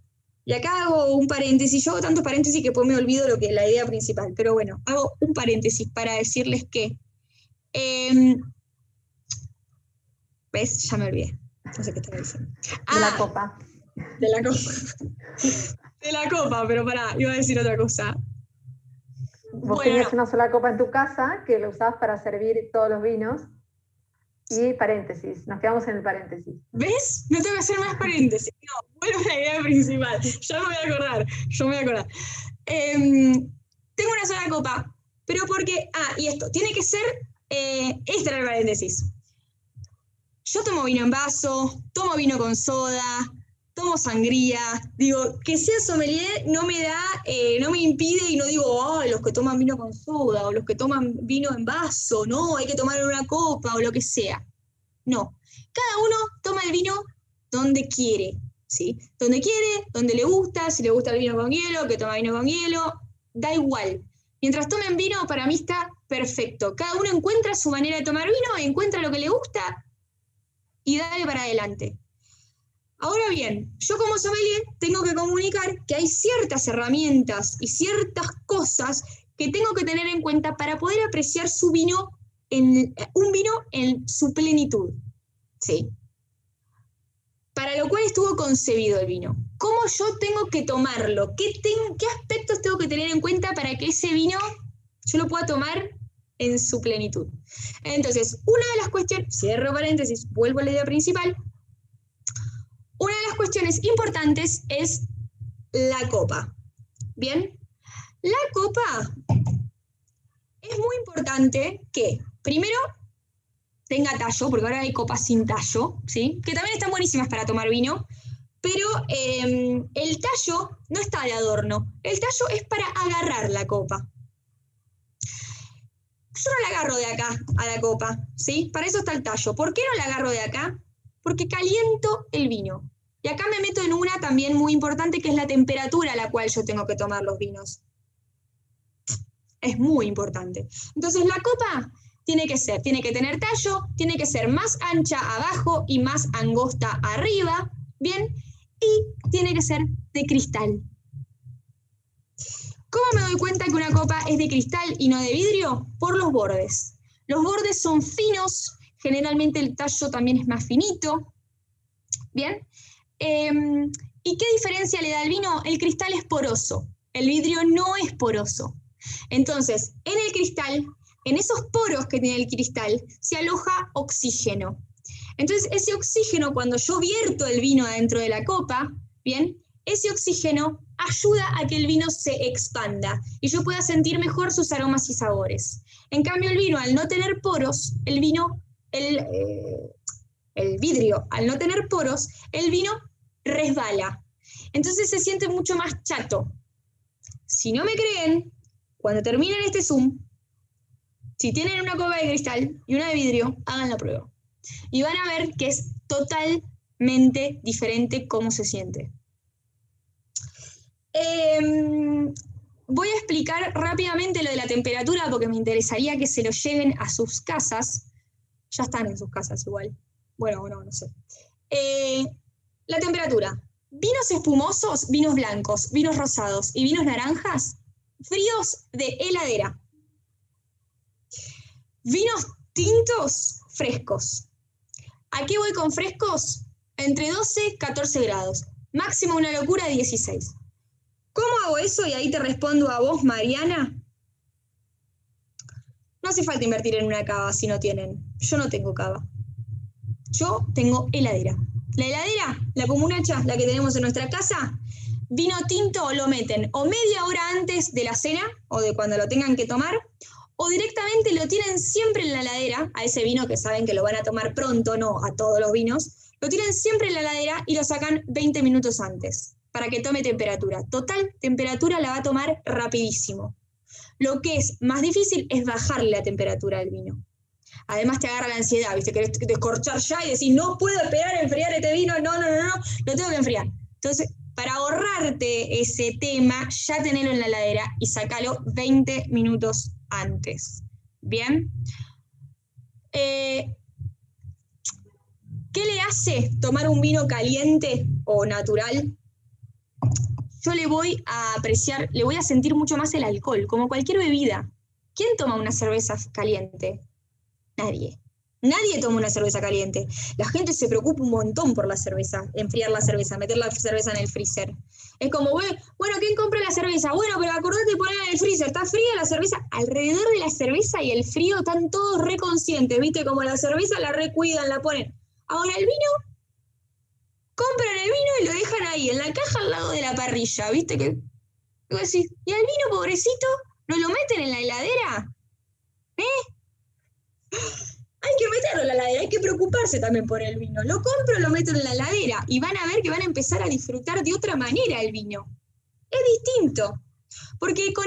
y acá hago un paréntesis, yo hago tantos paréntesis que después me olvido lo que es la idea principal, pero bueno, hago un paréntesis para decirles que... Em, ¿Ves? Ya me olvidé. No sé qué estaba diciendo. de la ah, copa. De la copa. de la copa, pero pará, iba a decir otra cosa. Vos tenías una sola copa en tu casa que lo usabas para servir todos los vinos. Y paréntesis, nos quedamos en el paréntesis. ¿Ves? No tengo que hacer más paréntesis. No, vuelvo a la idea principal. Ya me voy a acordar, yo me voy a acordar. Em, tengo una sola copa, pero porque. Ah, y esto, tiene que ser. Eh, este era el paréntesis. Yo tomo vino en vaso, tomo vino con soda, tomo sangría, digo, que sea sommelier no me da, eh, no me impide y no digo, oh, los que toman vino con soda o los que toman vino en vaso, no, hay que tomar una copa o lo que sea. No, cada uno toma el vino donde quiere, ¿sí? Donde quiere, donde le gusta, si le gusta el vino con hielo, que toma vino con hielo, da igual. Mientras tomen vino, para mí está perfecto. Cada uno encuentra su manera de tomar vino, encuentra lo que le gusta y dale para adelante. Ahora bien, yo como sommelier tengo que comunicar que hay ciertas herramientas y ciertas cosas que tengo que tener en cuenta para poder apreciar su vino en un vino en su plenitud. ¿Sí? para lo cual estuvo concebido el vino. ¿Cómo yo tengo que tomarlo? ¿Qué, ¿Qué aspectos tengo que tener en cuenta para que ese vino yo lo pueda tomar en su plenitud? Entonces, una de las cuestiones, cierro paréntesis, vuelvo a la idea principal, una de las cuestiones importantes es la copa. Bien, la copa es muy importante que, primero, tenga tallo, porque ahora hay copas sin tallo, ¿sí? que también están buenísimas para tomar vino, pero em, el tallo no está de adorno, el tallo es para agarrar la copa. Yo no la agarro de acá a la copa, ¿sí? Para eso está el tallo. ¿Por qué no la agarro de acá? Porque caliento el vino. Y acá me meto en una también muy importante, que es la temperatura a la cual yo tengo que tomar los vinos. Es muy importante. Entonces la copa tiene que ser, tiene que tener tallo, tiene que ser más ancha abajo y más angosta arriba, ¿bien? Y tiene que ser de cristal. ¿Cómo me doy cuenta que una copa es de cristal y no de vidrio? Por los bordes. Los bordes son finos, generalmente el tallo también es más finito, ¿bien? Em, ¿Y qué diferencia le da el vino? El cristal es poroso, el vidrio no es poroso. Entonces, en el cristal en esos poros que tiene el cristal se aloja oxígeno. Entonces, ese oxígeno, cuando yo vierto el vino adentro de la copa, ¿bien? Ese oxígeno ayuda a que el vino se expanda y yo pueda sentir mejor sus aromas y sabores. En cambio, el vino, al no tener poros, el vino, el, eh, el vidrio, al no tener poros, el vino resbala. Entonces se siente mucho más chato. Si no me creen, cuando terminen este Zoom, si tienen una copa de cristal y una de vidrio, hagan la prueba. Y van a ver que es totalmente diferente cómo se siente. Em, voy a explicar rápidamente lo de la temperatura porque me interesaría que se lo lleven a sus casas. Ya están en sus casas igual. Bueno, no, no sé. Eh, la temperatura. Vinos espumosos, vinos blancos, vinos rosados y vinos naranjas, fríos de heladera. Vinos tintos frescos. Aquí voy con frescos entre 12 y 14 grados. Máximo una locura 16. ¿Cómo hago eso? Y ahí te respondo a vos, Mariana. No hace falta invertir en una cava si no tienen. Yo no tengo cava. Yo tengo heladera. La heladera, la comunacha, la que tenemos en nuestra casa, vino tinto lo meten o media hora antes de la cena o de cuando lo tengan que tomar, o directamente lo tienen siempre en la ladera, a ese vino que saben que lo van a tomar pronto, no a todos los vinos, lo tienen siempre en la ladera y lo sacan 20 minutos antes para que tome temperatura. Total, temperatura la va a tomar rapidísimo. Lo que es más difícil es bajarle la temperatura del vino. Además te agarra la ansiedad, ¿viste? Querés descorchar ya y decir, no puedo esperar a enfriar este vino, no, no, no, no, lo tengo que enfriar. Entonces, para ahorrarte ese tema, ya tenelo en la ladera y sacalo 20 minutos antes. Bien. Eh, ¿Qué le hace tomar un vino caliente o natural? Yo le voy a apreciar, le voy a sentir mucho más el alcohol, como cualquier bebida. ¿Quién toma una cerveza caliente? Nadie. Nadie toma una cerveza caliente. La gente se preocupa un montón por la cerveza, enfriar la cerveza, meter la cerveza en el freezer. Es como, bueno, ¿quién compra la cerveza? Bueno, pero acordate de ponerla en el freezer. Está fría la cerveza. Alrededor de la cerveza y el frío están todos reconscientes, ¿viste? Como la cerveza la recuidan, la ponen. Ahora el vino, compran el vino y lo dejan ahí, en la caja al lado de la parrilla, ¿viste? Que, ¿y al vino, pobrecito, no lo meten en la heladera? ¿Eh? Hay que meterlo en la heladera, hay que preocuparse también por el vino. Lo compro, lo meto en la heladera y van a ver que van a empezar a disfrutar de otra manera el vino. Es distinto, porque con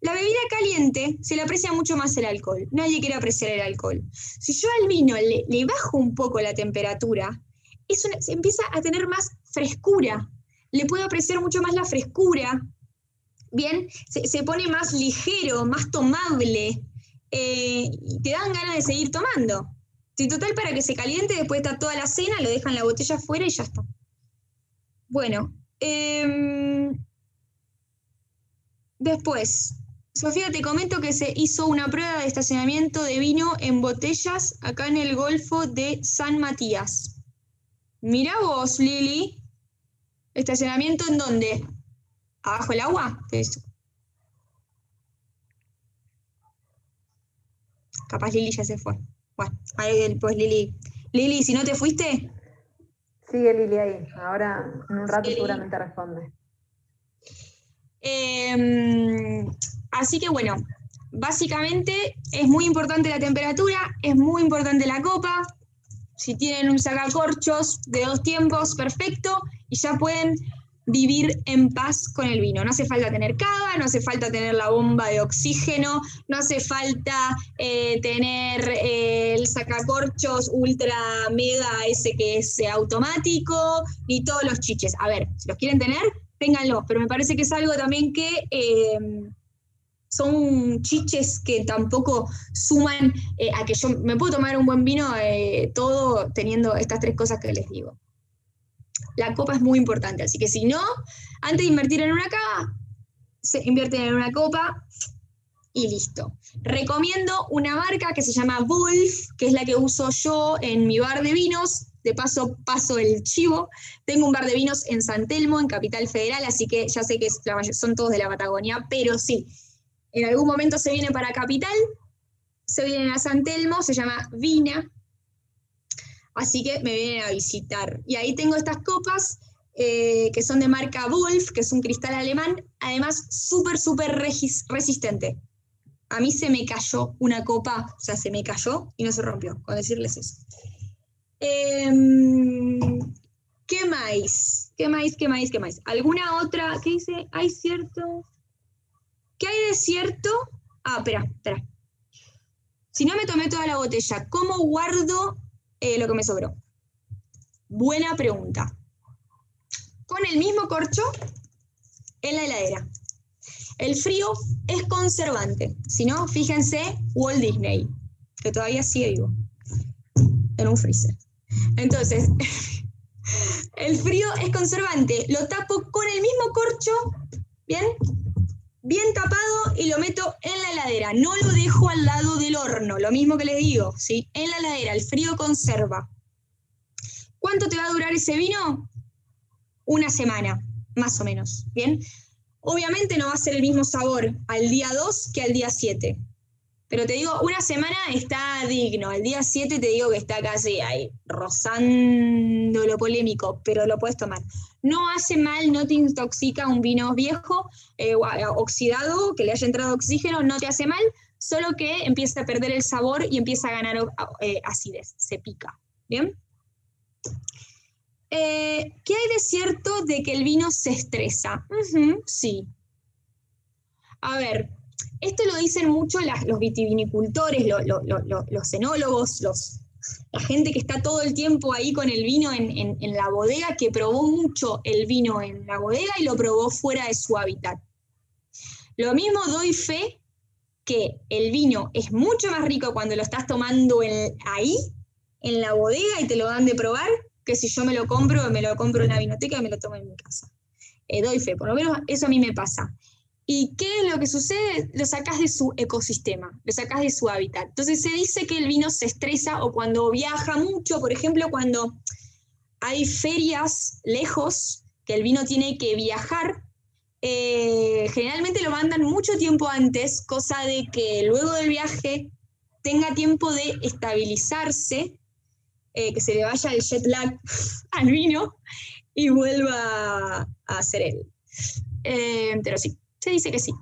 la bebida caliente se le aprecia mucho más el alcohol. Nadie quiere apreciar el alcohol. Si yo al vino le, bajo un poco la temperatura, se empieza a tener más frescura. Le puedo apreciar mucho más la frescura. Bien, se pone más ligero, más tomable eh, te dan ganas de seguir tomando. Si total, para que se caliente, después está toda la cena, lo dejan la botella afuera y ya está. Bueno, em, después, Sofía, te comento que se hizo una prueba de estacionamiento de vino en botellas acá en el Golfo de San Matías. Mira vos, Lili. ¿Estacionamiento en dónde? ¿Abajo el agua? Capaz Lili ya se fue. Bueno, ahí pues Lili. Lili, si no te fuiste. Sigue Lili ahí. Ahora en un rato seguramente responde. Em, así que bueno, básicamente es muy importante la temperatura, es muy importante la copa. Si tienen un sacacorchos de dos tiempos, perfecto, y ya pueden vivir en paz con el vino. No hace falta tener cava, no hace falta tener la bomba de oxígeno, no hace falta eh, tener eh, el sacacorchos ultra mega ese que es automático, ni todos los chiches. A ver, si los quieren tener, ténganlos, pero me parece que es algo también que eh, son chiches que tampoco suman a que yo me puedo tomar un buen vino todo teniendo estas tres cosas que les digo la copa es muy importante. Así que si no, antes de invertir en una cava, se invierten en una copa y listo. Recomiendo una marca que se llama Wolf, que es la que uso yo en mi bar de vinos. De paso, paso el chivo. Tengo un bar de vinos en San Telmo, en Capital Federal, así que ya sé que son todos de la Patagonia, pero sí, en algún momento se viene para Capital, se viene a San Telmo, se llama Vina, así que me vienen a visitar. Y ahí tengo estas copas eh, que son de marca Wolf, que es un cristal alemán, además súper, súper resistente. A mí se me cayó una copa, o sea, se me cayó y no se rompió, con decirles eso. Em, ¿Qué más? ¿Qué más? ¿Qué más? ¿Qué más? ¿Alguna otra? ¿Qué dice? ¿Hay cierto? ¿Qué hay de cierto? Ah, espera, espera. Si no me tomé toda la botella, ¿cómo guardo eh, lo que me sobró? Buena pregunta. Con el mismo corcho en la heladera. El frío es conservante. Si no, fíjense Walt Disney, que todavía sigue vivo, en un freezer. Entonces, [LAUGHS] el frío es conservante. Lo tapo con el mismo corcho, ¿bien? Bien tapado y lo meto en la heladera. No lo dejo al lado del horno, lo mismo que les digo, ¿sí? En la heladera, el frío conserva. ¿Cuánto te va a durar ese vino? Una semana, más o menos, ¿bien? Obviamente no va a ser el mismo sabor al día 2 que al día 7. Pero te digo, una semana está digno. Al día 7 te digo que está casi ahí, rozando lo polémico, pero lo puedes tomar. No hace mal, no te intoxica un vino viejo, eh, oxidado, que le haya entrado oxígeno, no te hace mal, solo que empieza a perder el sabor y empieza a ganar eh, acidez, se pica. ¿Bien? Eh, ¿Qué hay de cierto de que el vino se estresa? sí. A ver, esto lo dicen mucho los vitivinicultores, los cenólogos, la gente que está todo el tiempo ahí con el vino en, la bodega, que probó mucho el vino en la bodega y lo probó fuera de su hábitat. Lo mismo doy fe que el vino es mucho más rico cuando lo estás tomando ahí, en la bodega, y te lo dan de probar, que si yo me lo compro, me lo compro en la vinoteca y me lo tomo en mi casa. Eh, doy fe, por lo menos eso a mí me pasa. ¿Y qué es lo que sucede? Lo sacas de su ecosistema, lo sacas de su hábitat. Entonces se dice que el vino se estresa o cuando viaja mucho, por ejemplo, cuando hay ferias lejos, que el vino tiene que viajar, eh, generalmente lo mandan mucho tiempo antes, cosa de que luego del viaje tenga tiempo de estabilizarse eh, que se le vaya el jet lag [LAUGHS] al vino y vuelva a ser él. Eh, pero sí, se dice que sí.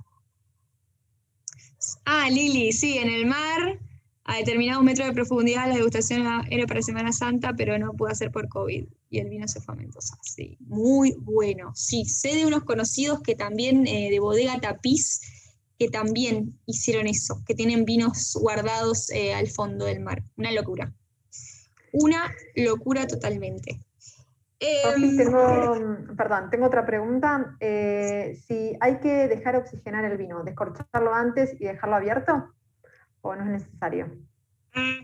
Ah, Lili, sí, en el mar, a determinados metros de profundidad, la degustación era para Semana Santa, pero no pudo hacer por COVID. Y el vino se fue. Sí, muy bueno. Sí, sé de unos conocidos que también, eh, de bodega tapiz, que también hicieron eso, que tienen vinos guardados al fondo del mar. Una locura una locura totalmente. Em, tengo, [LAUGHS] perdón, tengo otra pregunta. Eh, si hay que dejar oxigenar el vino, descorcharlo antes y dejarlo abierto, o no es necesario. Mm,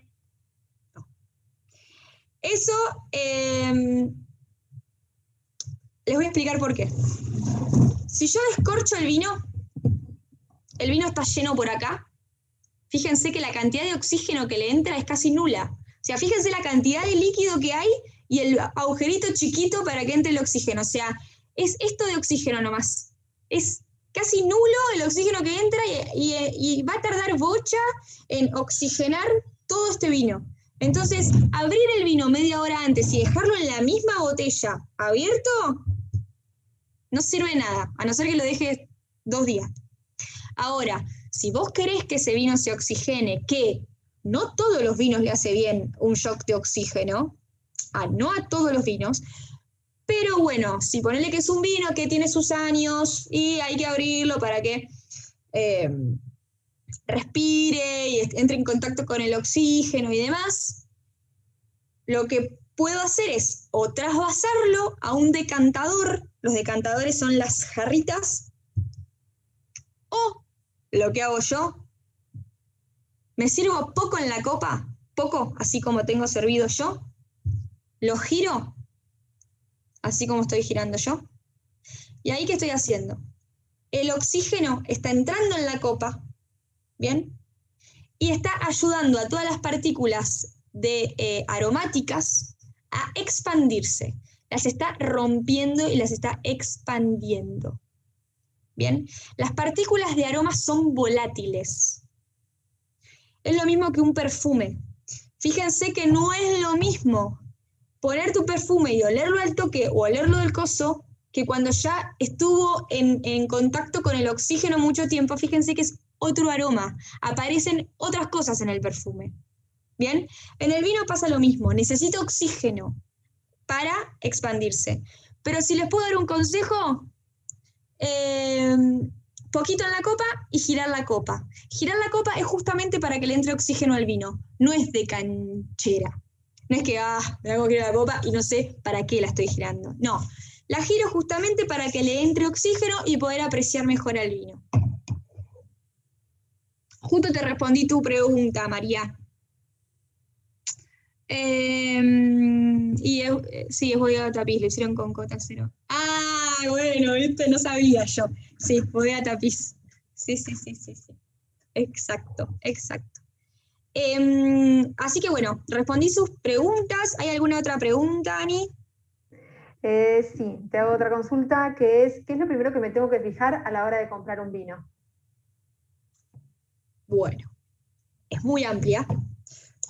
Eso em, les voy a explicar por qué. Si yo descorcho el vino, el vino está lleno por acá. Fíjense que la cantidad de oxígeno que le entra es casi nula. O sea, fíjense la cantidad de líquido que hay y el agujerito chiquito para que entre el oxígeno. O sea, es esto de oxígeno nomás. Es casi nulo el oxígeno que entra y, va a tardar bocha en oxigenar todo este vino. Entonces, abrir el vino media hora antes y dejarlo en la misma botella abierto, no sirve nada, a no ser que lo dejes dos días. Ahora, si vos querés que ese vino se oxigene, que no todos los vinos le hace bien un shock de oxígeno, no a todos los vinos, pero bueno, si ponele que es un vino que tiene sus años y hay que abrirlo para que eh, respire y entre en contacto con el oxígeno y demás, lo que puedo hacer es o trasvasarlo a un decantador, los decantadores son las jarritas, o lo que hago yo, me sirvo poco en la copa, poco, así como tengo servido yo, lo giro, así como estoy girando yo. Y ahí, ¿qué estoy haciendo? El oxígeno está entrando en la copa, ¿bien? Y está ayudando a todas las partículas de eh, aromáticas a expandirse. Las está rompiendo y las está expandiendo. Bien, las partículas de aroma son volátiles. Es lo mismo que un perfume. Fíjense que no es lo mismo poner tu perfume y olerlo al toque o olerlo del coso, que cuando ya estuvo en, contacto con el oxígeno mucho tiempo, fíjense que es otro aroma, aparecen otras cosas en el perfume. Bien, en el vino pasa lo mismo, necesita oxígeno para expandirse. Pero si les puedo dar un consejo, eh, poquito en la copa y girar la copa. Girar la copa es justamente para que le entre oxígeno al vino, no es de canchera. No es que, ah, me hago girar la copa y no sé para qué la estoy girando. No, la giro justamente para que le entre oxígeno y poder apreciar mejor al vino. Justo te respondí tu pregunta, María. Em, y eh, sí, es bodega tapiz, lo hicieron con cota cero. Ah, bueno, esto no sabía yo. Sí, bodega tapiz. Sí, sí, sí, sí, sí. Exacto, exacto. Em, así que bueno, respondí sus preguntas. ¿Hay alguna otra pregunta, Ani? Eh, sí, te hago otra consulta que es, ¿qué es lo primero que me tengo que fijar a la hora de comprar un vino? Bueno, es muy amplia,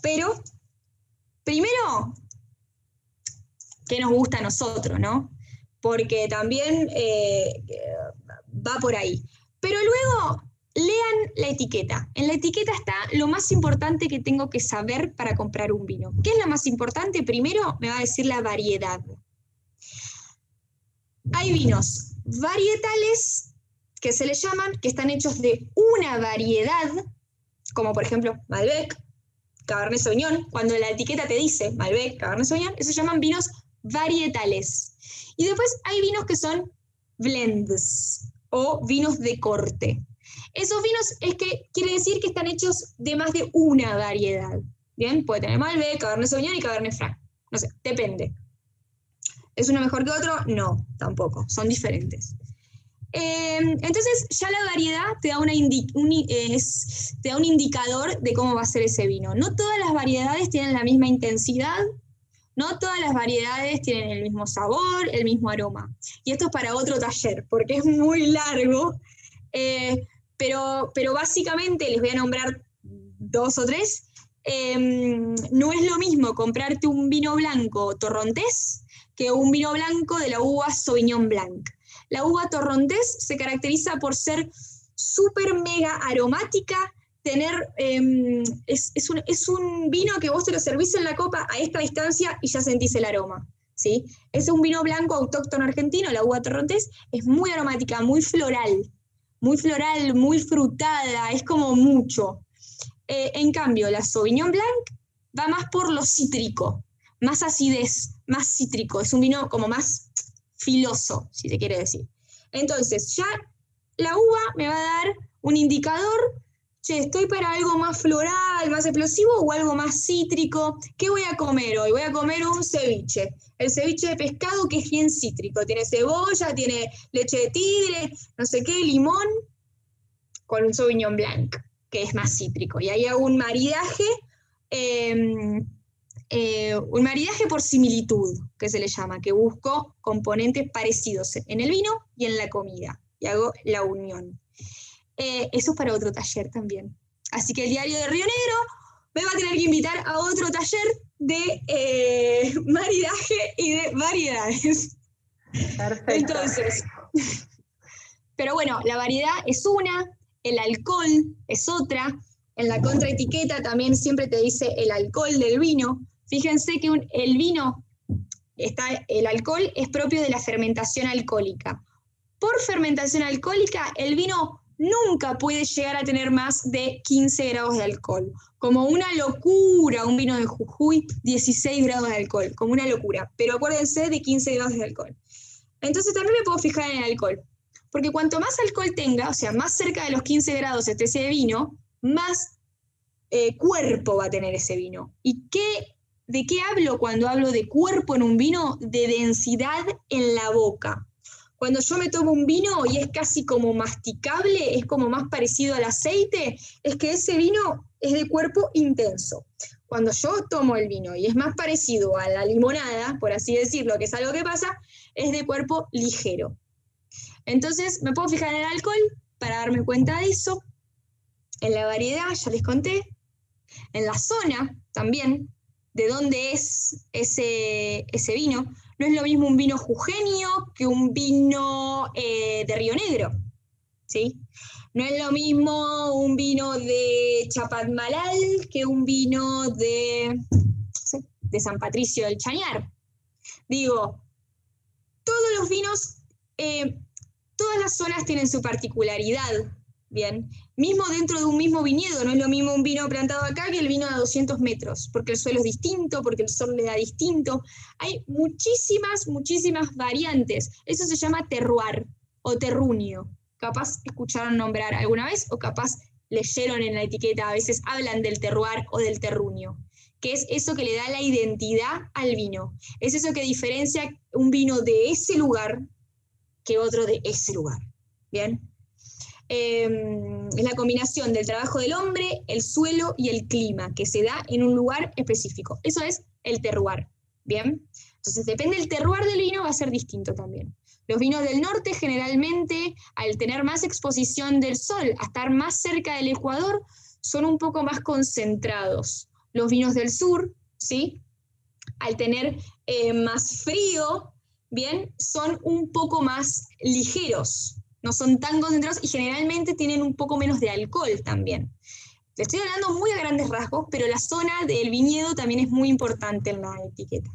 pero primero, ¿qué nos gusta a nosotros, no? Porque también eh, va por ahí. Pero luego, Lean la etiqueta. En la etiqueta está lo más importante que tengo que saber para comprar un vino. ¿Qué es lo más importante? Primero me va a decir la variedad. Hay vinos varietales que se le llaman, que están hechos de una variedad, como por ejemplo Malbec, Cabernet Sauvignon. Cuando la etiqueta te dice Malbec, Cabernet Sauvignon, esos se llaman vinos varietales. Y después hay vinos que son blends o vinos de corte. Esos vinos es que quiere decir que están hechos de más de una variedad. Bien, puede tener Malbec, Cabernet Sauvignon y Cabernet Franc. No sé, depende. ¿Es uno mejor que otro? No, tampoco. Son diferentes. Em, entonces, ya la variedad te da, una te da un indicador de cómo va a ser ese vino. No todas las variedades tienen la misma intensidad, no todas las variedades tienen el mismo sabor, el mismo aroma. Y esto es para otro taller, porque es muy largo. Eh, pero, pero básicamente les voy a nombrar dos o tres. Em, no es lo mismo comprarte un vino blanco torrontés que un vino blanco de la uva Sauvignon Blanc. La uva torrontés se caracteriza por ser súper mega aromática, tener, em, es, un, es, un, vino que vos te lo servís en la copa a esta distancia y ya sentís el aroma. ¿sí? Es un vino blanco autóctono argentino, la uva torrontés, es muy aromática, muy floral muy floral, muy frutada, es como mucho. Eh, en cambio, la Sauvignon Blanc va más por lo cítrico, más acidez, más cítrico, es un vino como más filoso, si se quiere decir. Entonces, ya la uva me va a dar un indicador che, estoy para algo más floral, más explosivo o algo más cítrico. ¿Qué voy a comer hoy? Voy a comer un ceviche. El ceviche de pescado que es bien cítrico. Tiene cebolla, tiene leche de tigre, no sé qué, limón, con un Sauvignon Blanc, que es más cítrico. Y ahí hago un maridaje em, eh, un maridaje por similitud, que se le llama, que busco componentes parecidos en el vino y en la comida, y hago la unión. Eh, eso es para otro taller también. Así que el diario de Río Negro me va a tener que invitar a otro taller de eh, [LAUGHS] maridaje y de variedades. Perfecto. Entonces, [LAUGHS] pero bueno, la variedad es una, el alcohol es otra. En la contraetiqueta también siempre te dice el alcohol del vino. Fíjense que el vino, está, el alcohol es propio de la fermentación alcohólica. Por fermentación alcohólica, el vino nunca puede llegar a tener más de 15 grados de alcohol. Como una locura, un vino de Jujuy, 16 grados de alcohol, como una locura. Pero acuérdense de 15 grados de alcohol. Entonces también me puedo fijar en el alcohol. Porque cuanto más alcohol tenga, o sea, más cerca de los 15 grados esté ese vino, más eh, cuerpo va a tener ese vino. ¿Y qué, de qué hablo cuando hablo de cuerpo en un vino? De densidad en la boca. Cuando yo me tomo un vino y es casi como masticable, es como más parecido al aceite, es que ese vino es de cuerpo intenso. Cuando yo tomo el vino y es más parecido a la limonada, por así decirlo, que es algo que pasa, es de cuerpo ligero. Entonces me puedo fijar en el alcohol para darme cuenta de eso. En la variedad, ya les conté. En la zona también, de dónde es ese, ese vino. No es lo mismo un vino jujeño que un vino eh, de Río Negro. ¿sí? No es lo mismo un vino de Chapadmalal que un vino de, de San Patricio del Chañar. Digo, todos los vinos, eh, todas las zonas tienen su particularidad, Bien, mismo dentro de un mismo viñedo, no es lo mismo un vino plantado acá que el vino a 200 metros, porque el suelo es distinto, porque el sol le da distinto. Hay muchísimas, muchísimas variantes. Eso se llama terroir o terruño. Capaz escucharon nombrar alguna vez o capaz leyeron en la etiqueta, a veces hablan del terroir o del terruño, que es eso que le da la identidad al vino. Es eso que diferencia un vino de ese lugar que otro de ese lugar. Bien, Em, es la combinación del trabajo del hombre, el suelo y el clima, que se da en un lugar específico. Eso es el terroir. Bien, entonces depende del terroir del vino, va a ser distinto también. Los vinos del norte generalmente, al tener más exposición del sol, a estar más cerca del ecuador, son un poco más concentrados. Los vinos del sur, ¿sí? Al tener eh, más frío, bien, son un poco más ligeros, no son tan concentrados y generalmente tienen un poco menos de alcohol también. Le estoy hablando muy a grandes rasgos, pero la zona del viñedo también es muy importante en la etiqueta.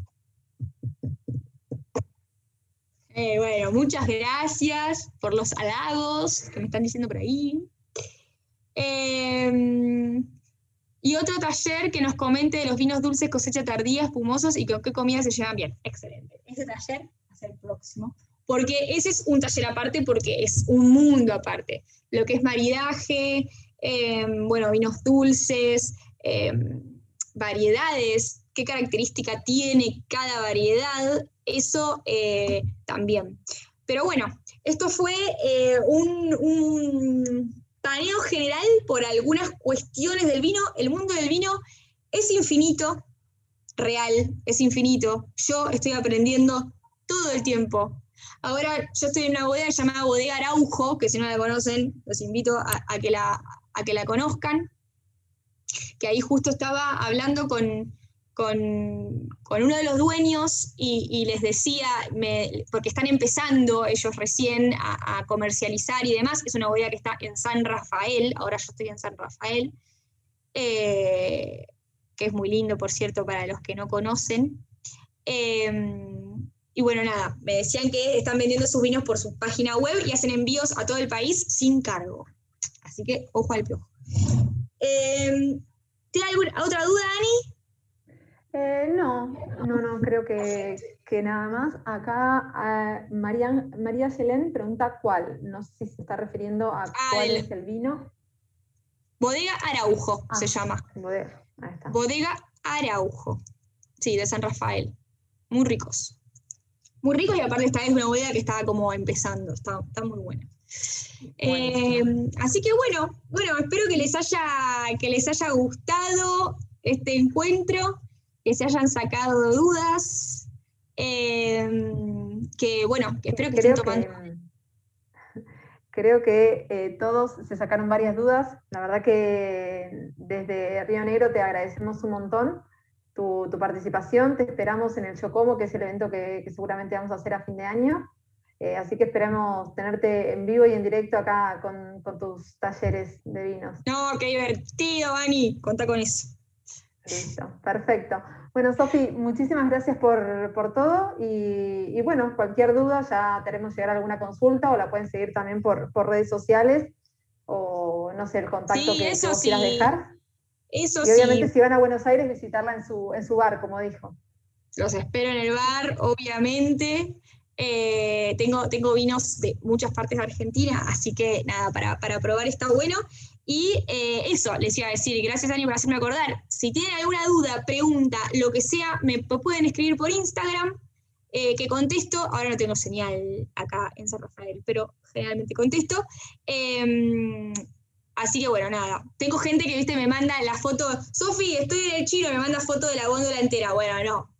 Eh, bueno, muchas gracias por los halagos que me están diciendo por ahí. Em, y otro taller que nos comente de los vinos dulces, cosecha tardía, espumosos y con qué comida se llevan bien. Excelente. Ese taller va a ser el próximo porque ese es un taller aparte porque es un mundo aparte. Lo que es maridaje, em, bueno, vinos dulces, em, variedades, qué característica tiene cada variedad, eso eh, también. Pero bueno, esto fue eh, un, un paneo general por algunas cuestiones del vino. El mundo del vino es infinito, real, es infinito. Yo estoy aprendiendo todo el tiempo Ahora yo estoy en una bodega llamada Bodega Araujo, que si no la conocen, los invito a, que, la, a que la conozcan, que ahí justo estaba hablando con, con, uno de los dueños y, les decía, porque están empezando ellos recién a, comercializar y demás, es una bodega que está en San Rafael, ahora yo estoy en San Rafael, eh, que es muy lindo, por cierto, para los que no conocen. Em, y bueno, nada, me decían que están vendiendo sus vinos por su página web y hacen envíos a todo el país sin cargo. Así que ojo al piojo. Eh, ¿Tiene alguna otra duda, Ani? Eh, no, no, no, creo que, nada más. Acá María, María Selén pregunta cuál. No sé si se está refiriendo a cuál es el vino. Bodega Araujo se ah, llama. Bodega, ahí está. Bodega Araujo. Sí, de San Rafael. Muy ricos muy rico y aparte esta es una bodega que estaba como empezando, está, muy buena. Eh, así que bueno, bueno, espero que les haya, que les haya gustado este encuentro. que se hayan sacado dudas, em, que bueno, que espero que estén tomando... creo que eh, todos se sacaron varias dudas. La verdad que desde Río Negro te agradecemos un montón tu, participación. Te esperamos en el Chocomo, que es el evento que, seguramente vamos a hacer a fin de año. Eh, así que esperamos tenerte en vivo y en directo acá con, tus talleres de vinos. No, qué divertido, Ani. Conta con eso. Listo, perfecto. Bueno, Sofi, muchísimas gracias por, todo y, bueno, cualquier duda ya tenemos llegar a alguna consulta o la pueden seguir también por, redes sociales o no sé, el contacto que, quieras dejar. Eso y obviamente si van a Buenos Aires visitarla en su, en su bar, como dijo. Los espero en el bar, obviamente. Eh, tengo, tengo vinos de muchas partes de Argentina, así que nada, para, para probar está bueno. Y eh, eso les iba a decir, gracias Ani por hacerme acordar. Si tienen alguna duda, pregunta, lo que sea, me pueden escribir por Instagram, eh, que contesto. Ahora no tengo señal acá en San Rafael, pero generalmente contesto. Así que bueno, nada. Tengo gente que, viste, me manda la foto, Sofi, estoy en el chino, me manda foto de la góndola entera. Bueno, no,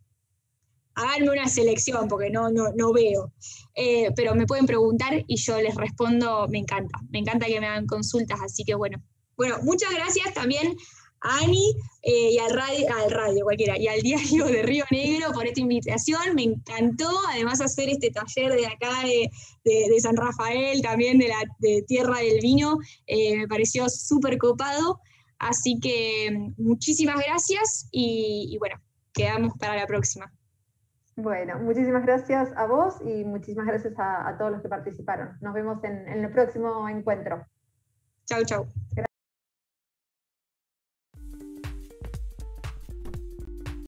háganme una selección porque no, no, no veo. Eh, pero me pueden preguntar y yo les respondo, me encanta, me encanta que me hagan consultas, así que bueno. Bueno, muchas gracias también a Ani eh, y al radio, al radio cualquiera, y al diario de Río Negro por esta invitación, me encantó además hacer este taller de acá de, San Rafael, también de la de Tierra del Vino, eh, me pareció súper copado, así que muchísimas gracias y bueno, quedamos para la próxima. Bueno, muchísimas gracias a vos y muchísimas gracias a, todos los que participaron. Nos vemos en, en el próximo encuentro. Chau, chau.